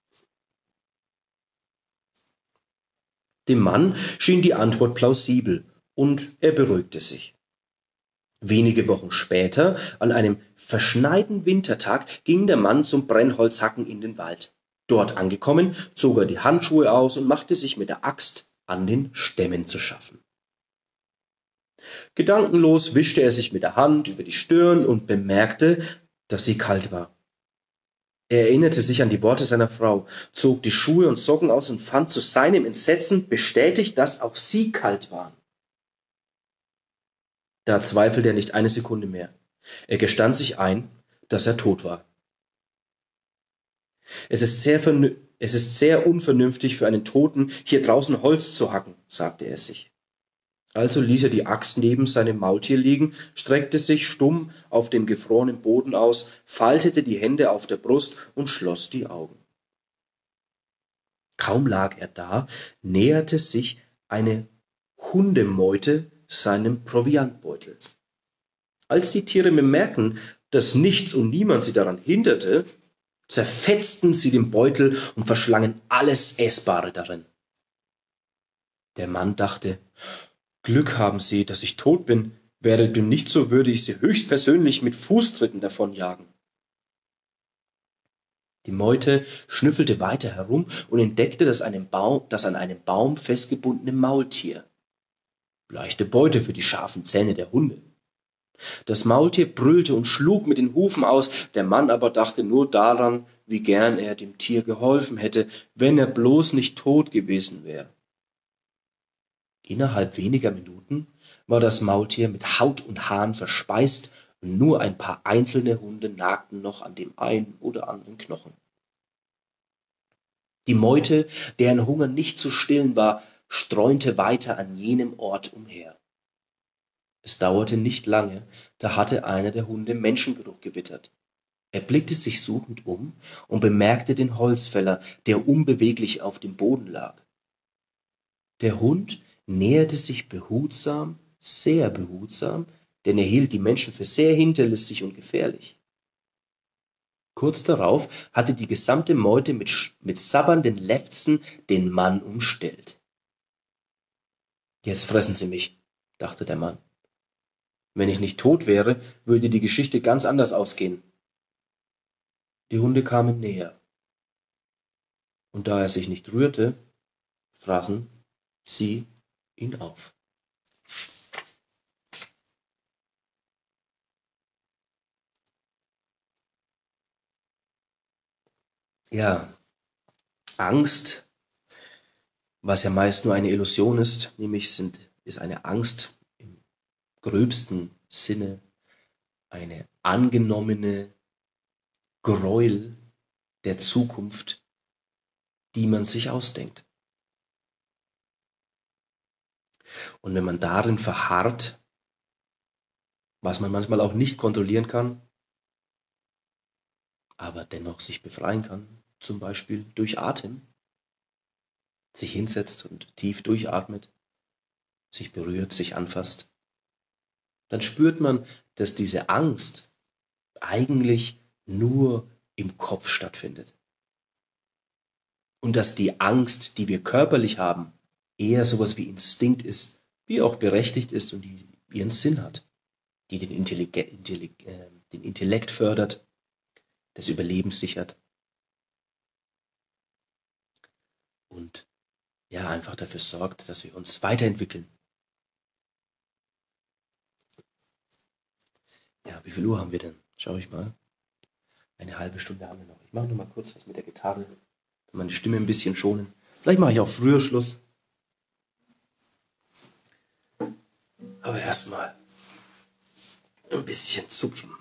Dem Mann schien die Antwort plausibel und er beruhigte sich. Wenige Wochen später, an einem verschneiten Wintertag, ging der Mann zum Brennholzhacken in den Wald. Dort angekommen, zog er die Handschuhe aus und machte sich mit der Axt an den Stämmen zu schaffen. Gedankenlos wischte er sich mit der Hand über die Stirn und bemerkte, dass sie kalt war. Er erinnerte sich an die Worte seiner Frau, zog die Schuhe und Socken aus und fand zu seinem Entsetzen bestätigt, dass auch sie kalt waren. Da zweifelte er nicht eine Sekunde mehr. Er gestand sich ein, dass er tot war. Es ist sehr, es ist sehr unvernünftig für einen Toten, hier draußen Holz zu hacken, sagte er sich. Also ließ er die Axt neben seinem Maultier liegen, streckte sich stumm auf dem gefrorenen Boden aus, faltete die Hände auf der Brust und schloss die Augen. Kaum lag er da, näherte sich eine Hundemeute seinem Proviantbeutel. Als die Tiere bemerkten, dass nichts und niemand sie daran hinderte, zerfetzten sie den Beutel und verschlangen alles Essbare darin. Der Mann dachte, Glück haben Sie, dass ich tot bin, wäre dem nicht so, würde ich Sie höchstpersönlich mit Fußtritten davonjagen. Die Meute schnüffelte weiter herum und entdeckte das, Baum, das an einem Baum festgebundene Maultier. Leichte Beute für die scharfen Zähne der Hunde. Das Maultier brüllte und schlug mit den Hufen aus, der Mann aber dachte nur daran, wie gern er dem Tier geholfen hätte, wenn er bloß nicht tot gewesen wäre. Innerhalb weniger Minuten war das Maultier mit Haut und Haaren verspeist und nur ein paar einzelne Hunde nagten noch an dem einen oder anderen Knochen. Die Meute, deren Hunger nicht zu stillen war, streunte weiter an jenem Ort umher. Es dauerte nicht lange, da hatte einer der Hunde Menschengeruch gewittert. Er blickte sich suchend um und bemerkte den Holzfäller, der unbeweglich auf dem Boden lag. Der Hund näherte sich behutsam, sehr behutsam, denn er hielt die Menschen für sehr hinterlistig und gefährlich. Kurz darauf hatte die gesamte Meute mit, mit sabbernden Lefzen den Mann umstellt. Jetzt fressen sie mich, dachte der Mann. Wenn ich nicht tot wäre, würde die Geschichte ganz anders ausgehen. Die Hunde kamen näher. Und da er sich nicht rührte, fraßen sieh ihn auf. Ja, Angst, was ja meist nur eine Illusion ist, nämlich sind, ist eine Angst im gröbsten Sinne eine angenommene Gräuel der Zukunft, die man sich ausdenkt. Und wenn man darin verharrt, was man manchmal auch nicht kontrollieren kann, aber dennoch sich befreien kann, zum Beispiel durch Atem, sich hinsetzt und tief durchatmet, sich berührt, sich anfasst, dann spürt man, dass diese Angst eigentlich nur im Kopf stattfindet. Und dass die Angst, die wir körperlich haben, eher sowas wie Instinkt ist, wie auch berechtigt ist und die ihren Sinn hat, die den, Intellig Intellig äh, den Intellekt fördert, das Überleben sichert und ja, einfach dafür sorgt, dass wir uns weiterentwickeln. Ja, wie viel Uhr haben wir denn? Schau ich mal. Eine halbe Stunde haben wir noch. Ich mache noch mal kurz was mit der Gitarre, meine Stimme ein bisschen schonen. Vielleicht mache ich auch früher Schluss. Aber erstmal ein bisschen zupfen.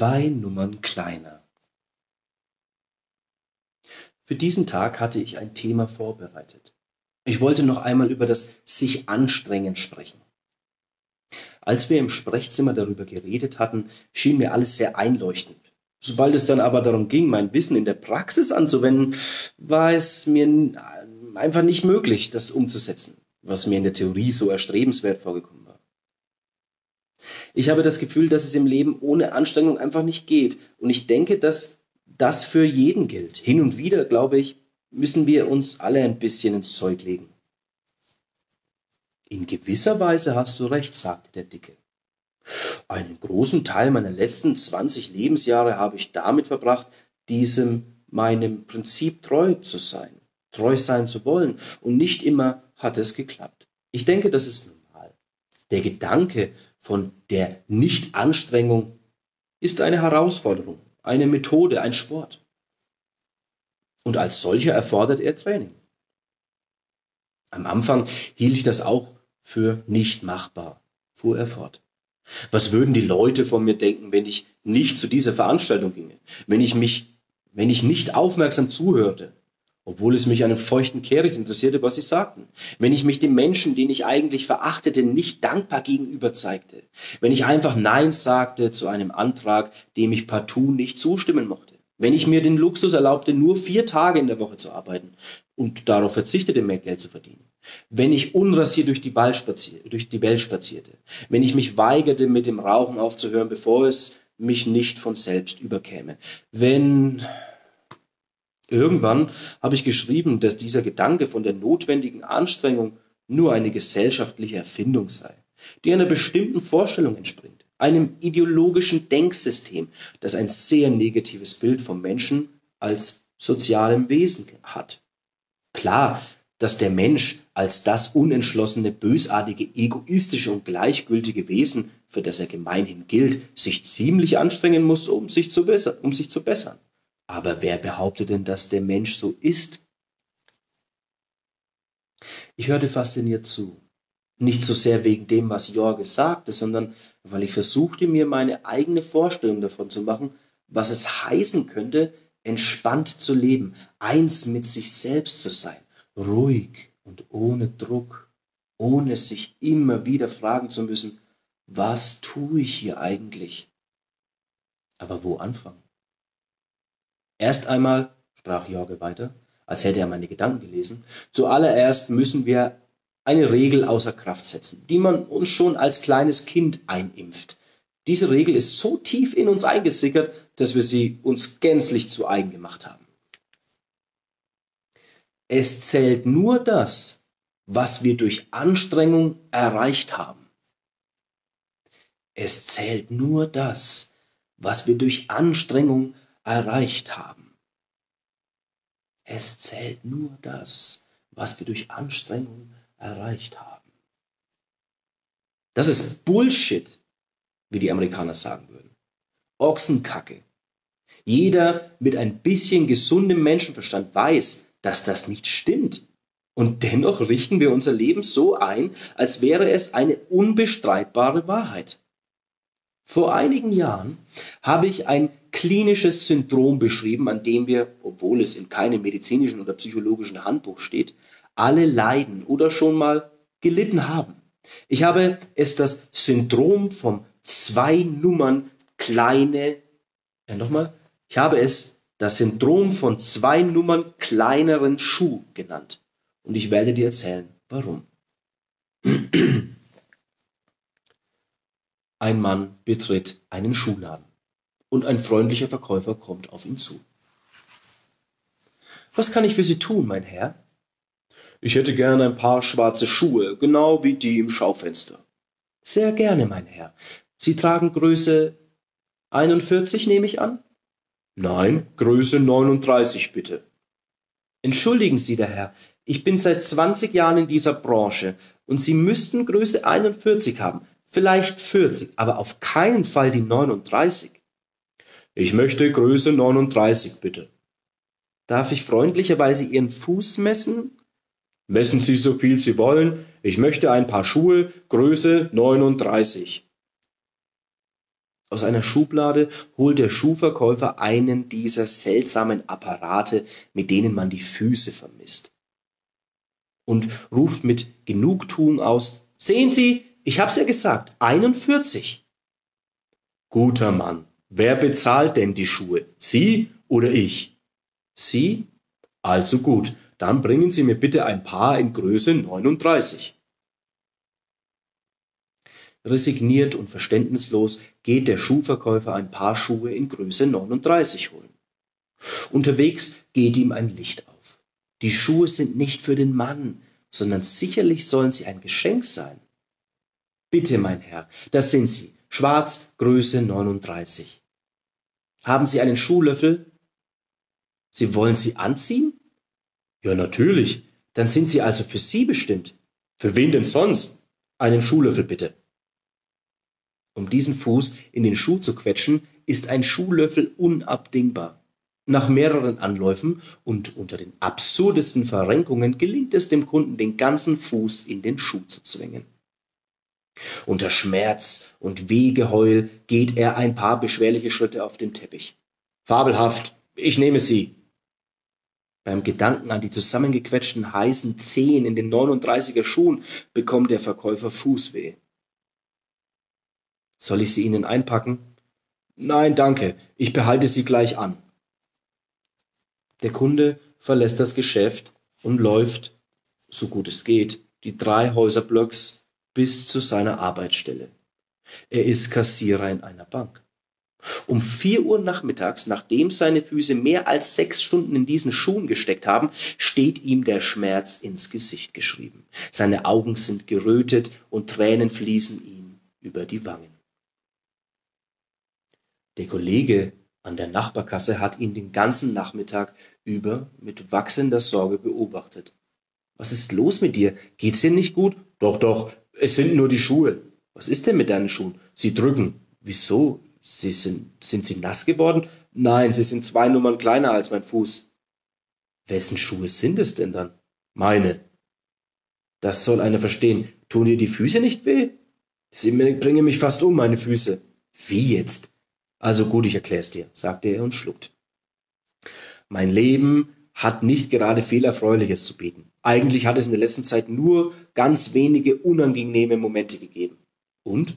Zwei Nummern kleiner. Für diesen Tag hatte ich ein Thema vorbereitet. Ich wollte noch einmal über das sich anstrengen sprechen. Als wir im Sprechzimmer darüber geredet hatten, schien mir alles sehr einleuchtend. Sobald es dann aber darum ging, mein Wissen in der Praxis anzuwenden, war es mir einfach nicht möglich, das umzusetzen, was mir in der Theorie so erstrebenswert vorgekommen war. Ich habe das Gefühl, dass es im Leben ohne Anstrengung einfach nicht geht. Und ich denke, dass das für jeden gilt. Hin und wieder, glaube ich, müssen wir uns alle ein bisschen ins Zeug legen. In gewisser Weise hast du recht, sagte der Dicke. Einen großen Teil meiner letzten 20 Lebensjahre habe ich damit verbracht, diesem meinem Prinzip treu zu sein, treu sein zu wollen, und nicht immer hat es geklappt. Ich denke, das ist. Der Gedanke von der Nichtanstrengung ist eine Herausforderung, eine Methode, ein Sport. Und als solcher erfordert er Training. Am Anfang hielt ich das auch für nicht machbar, fuhr er fort. Was würden die Leute von mir denken, wenn ich nicht zu dieser Veranstaltung ginge, wenn ich mich, wenn ich nicht aufmerksam zuhörte, obwohl es mich einen feuchten Kehricht interessierte, was sie sagten, wenn ich mich dem Menschen, den ich eigentlich verachtete, nicht dankbar gegenüber zeigte, wenn ich einfach Nein sagte zu einem Antrag, dem ich partout nicht zustimmen mochte, wenn ich mir den Luxus erlaubte, nur vier Tage in der Woche zu arbeiten und darauf verzichtete, mehr Geld zu verdienen, wenn ich unrasiert durch die, durch die Welt spazierte, wenn ich mich weigerte, mit dem Rauchen aufzuhören, bevor es mich nicht von selbst überkäme, wenn Irgendwann habe ich geschrieben, dass dieser Gedanke von der notwendigen Anstrengung nur eine gesellschaftliche Erfindung sei, die einer bestimmten Vorstellung entspringt, einem ideologischen Denksystem, das ein sehr negatives Bild vom Menschen als sozialem Wesen hat. Klar, dass der Mensch als das unentschlossene, bösartige, egoistische und gleichgültige Wesen, für das er gemeinhin gilt, sich ziemlich anstrengen muss, um sich zu, besser, um sich zu bessern. Aber wer behauptet denn, dass der Mensch so ist? Ich hörte fasziniert zu. Nicht so sehr wegen dem, was Jorge sagte, sondern weil ich versuchte, mir meine eigene Vorstellung davon zu machen, was es heißen könnte, entspannt zu leben, eins mit sich selbst zu sein, ruhig und ohne Druck, ohne sich immer wieder fragen zu müssen, was tue ich hier eigentlich? Aber wo anfangen? Erst einmal, sprach Jorge weiter, als hätte er meine Gedanken gelesen, zuallererst müssen wir eine Regel außer Kraft setzen, die man uns schon als kleines Kind einimpft. Diese Regel ist so tief in uns eingesickert, dass wir sie uns gänzlich zu eigen gemacht haben. Es zählt nur das, was wir durch Anstrengung erreicht haben. Es zählt nur das, was wir durch Anstrengung erreicht haben. Es zählt nur das, was wir durch Anstrengung erreicht haben. Das ist Bullshit, wie die Amerikaner sagen würden. Ochsenkacke. Jeder mit ein bisschen gesundem Menschenverstand weiß, dass das nicht stimmt. Und dennoch richten wir unser Leben so ein, als wäre es eine unbestreitbare Wahrheit. Vor einigen Jahren habe ich ein klinisches Syndrom beschrieben, an dem wir, obwohl es in keinem medizinischen oder psychologischen Handbuch steht, alle leiden oder schon mal gelitten haben. Ich habe es das Syndrom vom zwei Nummern kleine, ja nochmal, ich habe es das Syndrom von zwei Nummern kleineren Schuh genannt. Und ich werde dir erzählen, warum. Ein Mann betritt einen Schuhladen und ein freundlicher Verkäufer kommt auf ihn zu. Was kann ich für Sie tun, mein Herr? Ich hätte gern ein paar schwarze Schuhe, genau wie die im Schaufenster. Sehr gerne, mein Herr. Sie tragen Größe 41, nehme ich an? Nein, Größe 39 bitte. Entschuldigen Sie, der Herr, ich bin seit 20 Jahren in dieser Branche und Sie müssten Größe 41 haben. vielleicht 40, aber auf keinen Fall die 39. Ich möchte Größe 39, bitte. Darf ich freundlicherweise Ihren Fuß messen? Messen Sie so viel Sie wollen. Ich möchte ein paar Schuhe, Größe 39. Aus einer Schublade holt der Schuhverkäufer einen dieser seltsamen Apparate, mit denen man die Füße vermisst. Und ruft mit Genugtuung aus, Sehen Sie, ich hab's ja gesagt, 41. Guter Mann, wer bezahlt denn die Schuhe? Sie oder ich? Sie? Also gut, dann bringen Sie mir bitte ein Paar in Größe 39. Resigniert und verständnislos geht der Schuhverkäufer ein Paar Schuhe in Größe 39 holen. Unterwegs geht ihm ein Licht auf. Die Schuhe sind nicht für den Mann, sondern sicherlich sollen sie ein Geschenk sein. Bitte, mein Herr, das sind sie. Schwarz, Größe 39. Haben Sie einen Schuhlöffel? Sie wollen sie anziehen? Ja, natürlich. Dann sind sie also für Sie bestimmt. Für wen denn sonst? Einen Schuhlöffel bitte. Um diesen Fuß in den Schuh zu quetschen, ist ein Schuhlöffel unabdingbar. Nach mehreren Anläufen und unter den absurdesten Verrenkungen gelingt es dem Kunden, den ganzen Fuß in den Schuh zu zwängen. Unter Schmerz und Wehgeheul geht er ein paar beschwerliche Schritte auf den Teppich. Fabelhaft, ich nehme sie. Beim Gedanken an die zusammengequetschten heißen Zehen in den 39er Schuhen bekommt der Verkäufer Fußweh. Soll ich sie Ihnen einpacken? Nein, danke, ich behalte sie gleich an. Der Kunde verlässt das Geschäft und läuft, so gut es geht, die drei Häuserblocks bis zu seiner Arbeitsstelle. Er ist Kassierer in einer Bank. Um vier Uhr nachmittags, nachdem seine Füße mehr als sechs Stunden in diesen Schuhen gesteckt haben, steht ihm der Schmerz ins Gesicht geschrieben. Seine Augen sind gerötet und Tränen fließen ihm über die Wangen. Der Kollege an der Nachbarkasse hat ihn den ganzen Nachmittag über mit wachsender Sorge beobachtet. Was ist los mit dir? Geht's dir nicht gut? Doch, doch, es sind nur die Schuhe. Was ist denn mit deinen Schuhen? Sie drücken. Wieso? Sie sind, sind sie nass geworden? Nein, sie sind zwei Nummern kleiner als mein Fuß. Wessen Schuhe sind es denn dann? Meine. Das soll einer verstehen. Tun dir die Füße nicht weh? Sie bringen mich fast um, meine Füße. Wie jetzt? Also gut, ich erklär's dir, sagte er und schluckt. Mein Leben hat nicht gerade viel Erfreuliches zu bieten. Eigentlich hat es in der letzten Zeit nur ganz wenige unangenehme Momente gegeben. Und?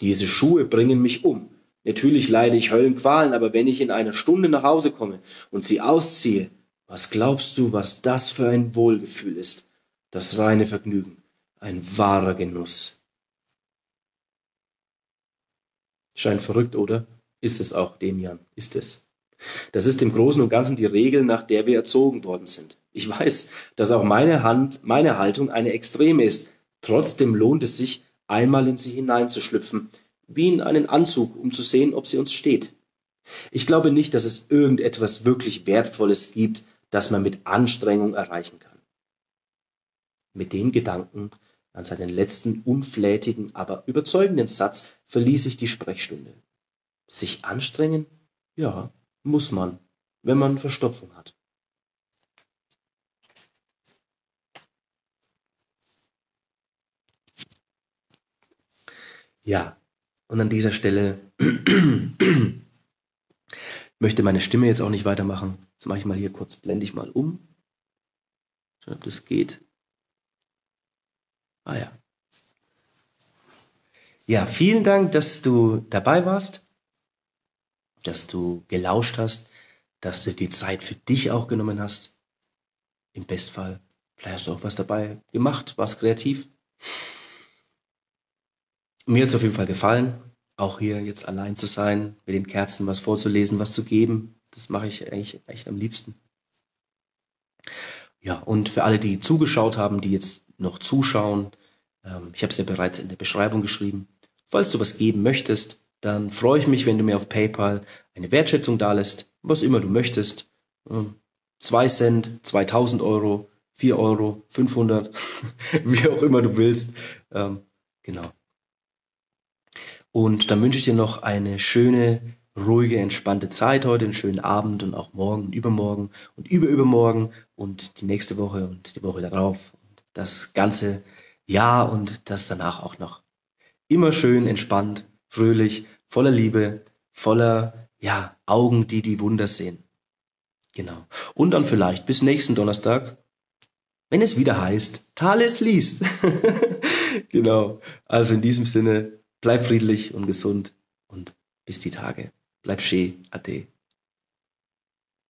Diese Schuhe bringen mich um. Natürlich leide ich Höllenqualen, aber wenn ich in einer Stunde nach Hause komme und sie ausziehe, was glaubst du, was das für ein Wohlgefühl ist? Das reine Vergnügen, ein wahrer Genuss. Scheint verrückt, oder? Ist es auch, Demian, ist es. Das ist im Großen und Ganzen die Regel, nach der wir erzogen worden sind. Ich weiß, dass auch meine Hand, meine Haltung eine extreme ist. Trotzdem lohnt es sich, einmal in sie hineinzuschlüpfen, wie in einen Anzug, um zu sehen, ob sie uns steht. Ich glaube nicht, dass es irgendetwas wirklich Wertvolles gibt, das man mit Anstrengung erreichen kann. Mit dem Gedanken an seinen letzten unflätigen, aber überzeugenden Satz verließ ich die Sprechstunde. Sich anstrengen? Ja, muss man, wenn man Verstopfung hat. Ja, und an dieser Stelle möchte meine Stimme jetzt auch nicht weitermachen. Jetzt mache ich mal hier kurz, blende ich mal um. Schauen, ob das geht. Ah ja. Ja, vielen Dank, dass du dabei warst dass du gelauscht hast, dass du die Zeit für dich auch genommen hast. Im Bestfall, vielleicht hast du auch was dabei gemacht, warst kreativ. Mir hat es auf jeden Fall gefallen, auch hier jetzt allein zu sein, mit den Kerzen was vorzulesen, was zu geben. Das mache ich eigentlich echt am liebsten. Ja, und für alle, die zugeschaut haben, die jetzt noch zuschauen, ähm, ich habe es ja bereits in der Beschreibung geschrieben. Falls du was geben möchtest, dann freue ich mich, wenn du mir auf PayPal eine Wertschätzung dalässt, was immer du möchtest. 2 ähm, Cent, 2000 Euro, 4 Euro, 500, wie auch immer du willst. Ähm, genau. Und dann wünsche ich dir noch eine schöne, ruhige, entspannte Zeit heute, einen schönen Abend und auch morgen und übermorgen und überübermorgen und die nächste Woche und die Woche darauf das ganze Jahr und das danach auch noch. Immer schön entspannt, fröhlich, voller Liebe, voller ja, Augen, die die Wunder sehen. Genau. Und dann vielleicht bis nächsten Donnerstag, wenn es wieder heißt, Thales liest. genau. Also in diesem Sinne, bleib friedlich und gesund und bis die Tage. Bleib schön, ade.